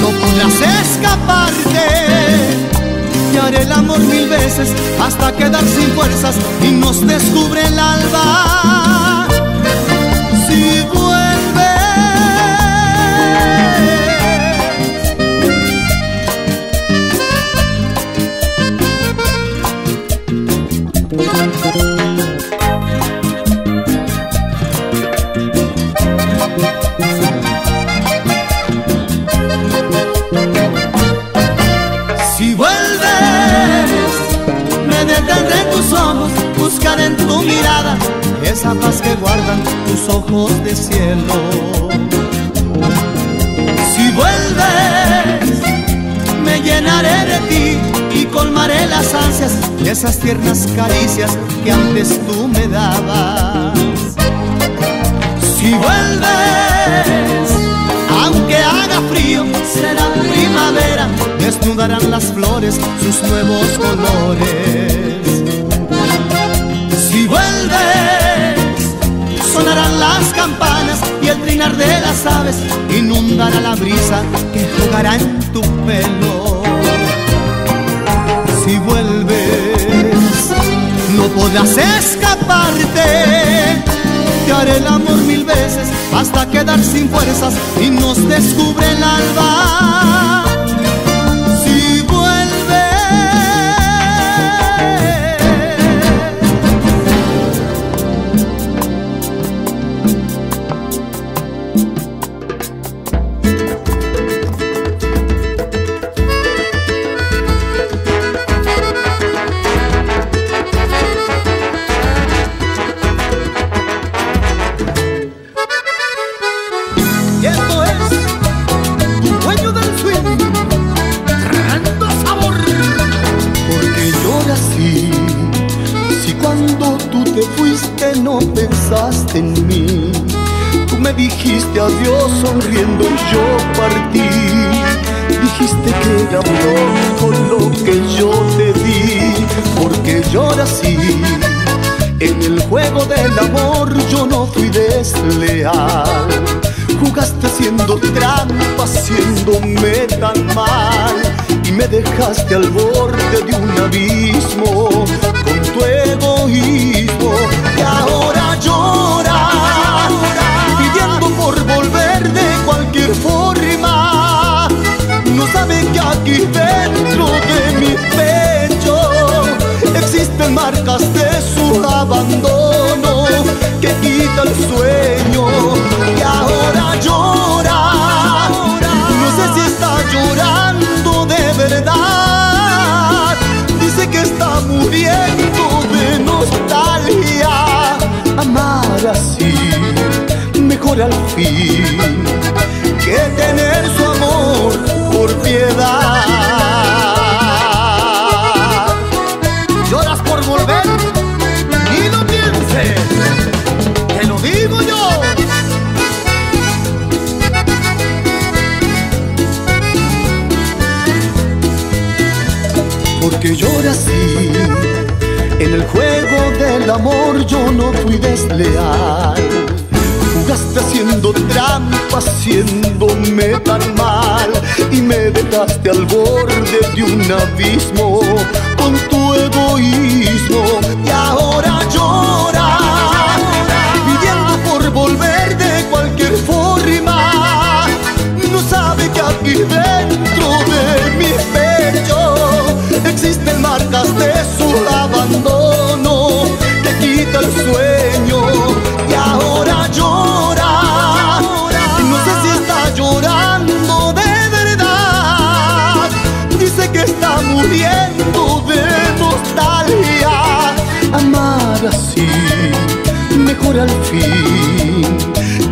no podrás escaparte. Te haré el amor mil veces hasta quedar sin fuerzas y nos descubre el alba. Ojos de cielo. Si vuelves, me llenaré de ti y colmaré las ansias de esas tiernas caricias que antes tú me dabas. Si vuelves, aunque haga frío, será primavera, desnudarán las flores sus nuevos colores. Las campanas y el trinar de las aves inundará la brisa que jugará en tu pelo. Si vuelves, no podrás escaparte. Te haré el amor mil veces hasta quedar sin fuerzas y nos descubre el alba. Desleal. Jugaste haciendo trampa, haciéndome tan mal Y me dejaste al borde de un abismo al sueño y ahora llora. No sé si está llorando de verdad. Dice que está muriendo de nostalgia. Amar así, mejor al fin que tener su amor por piedad. Amor yo no fui desleal. Jugaste haciendo trampa, haciéndome tan mal y me dejaste al borde de un abismo con tu egoísmo. Y ahora llora pidiendo por volver de cualquier forma. No sabe que aquí muriendo de nostalgia. Amar así, mejor al fin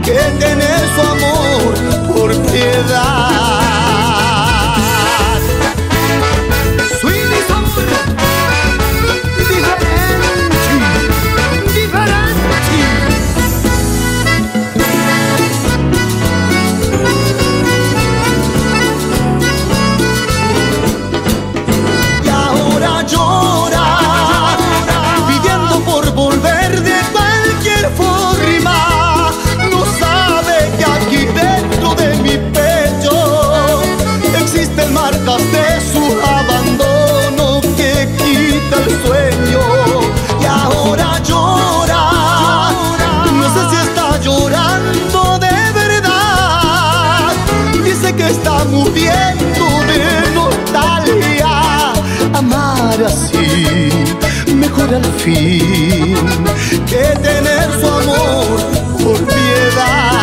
que tener su amor por piedad. Y ahora llora, no sé si está llorando de verdad. Dice que está muriendo de nostalgia. Amar así, mejor al fin que tener su amor por piedad.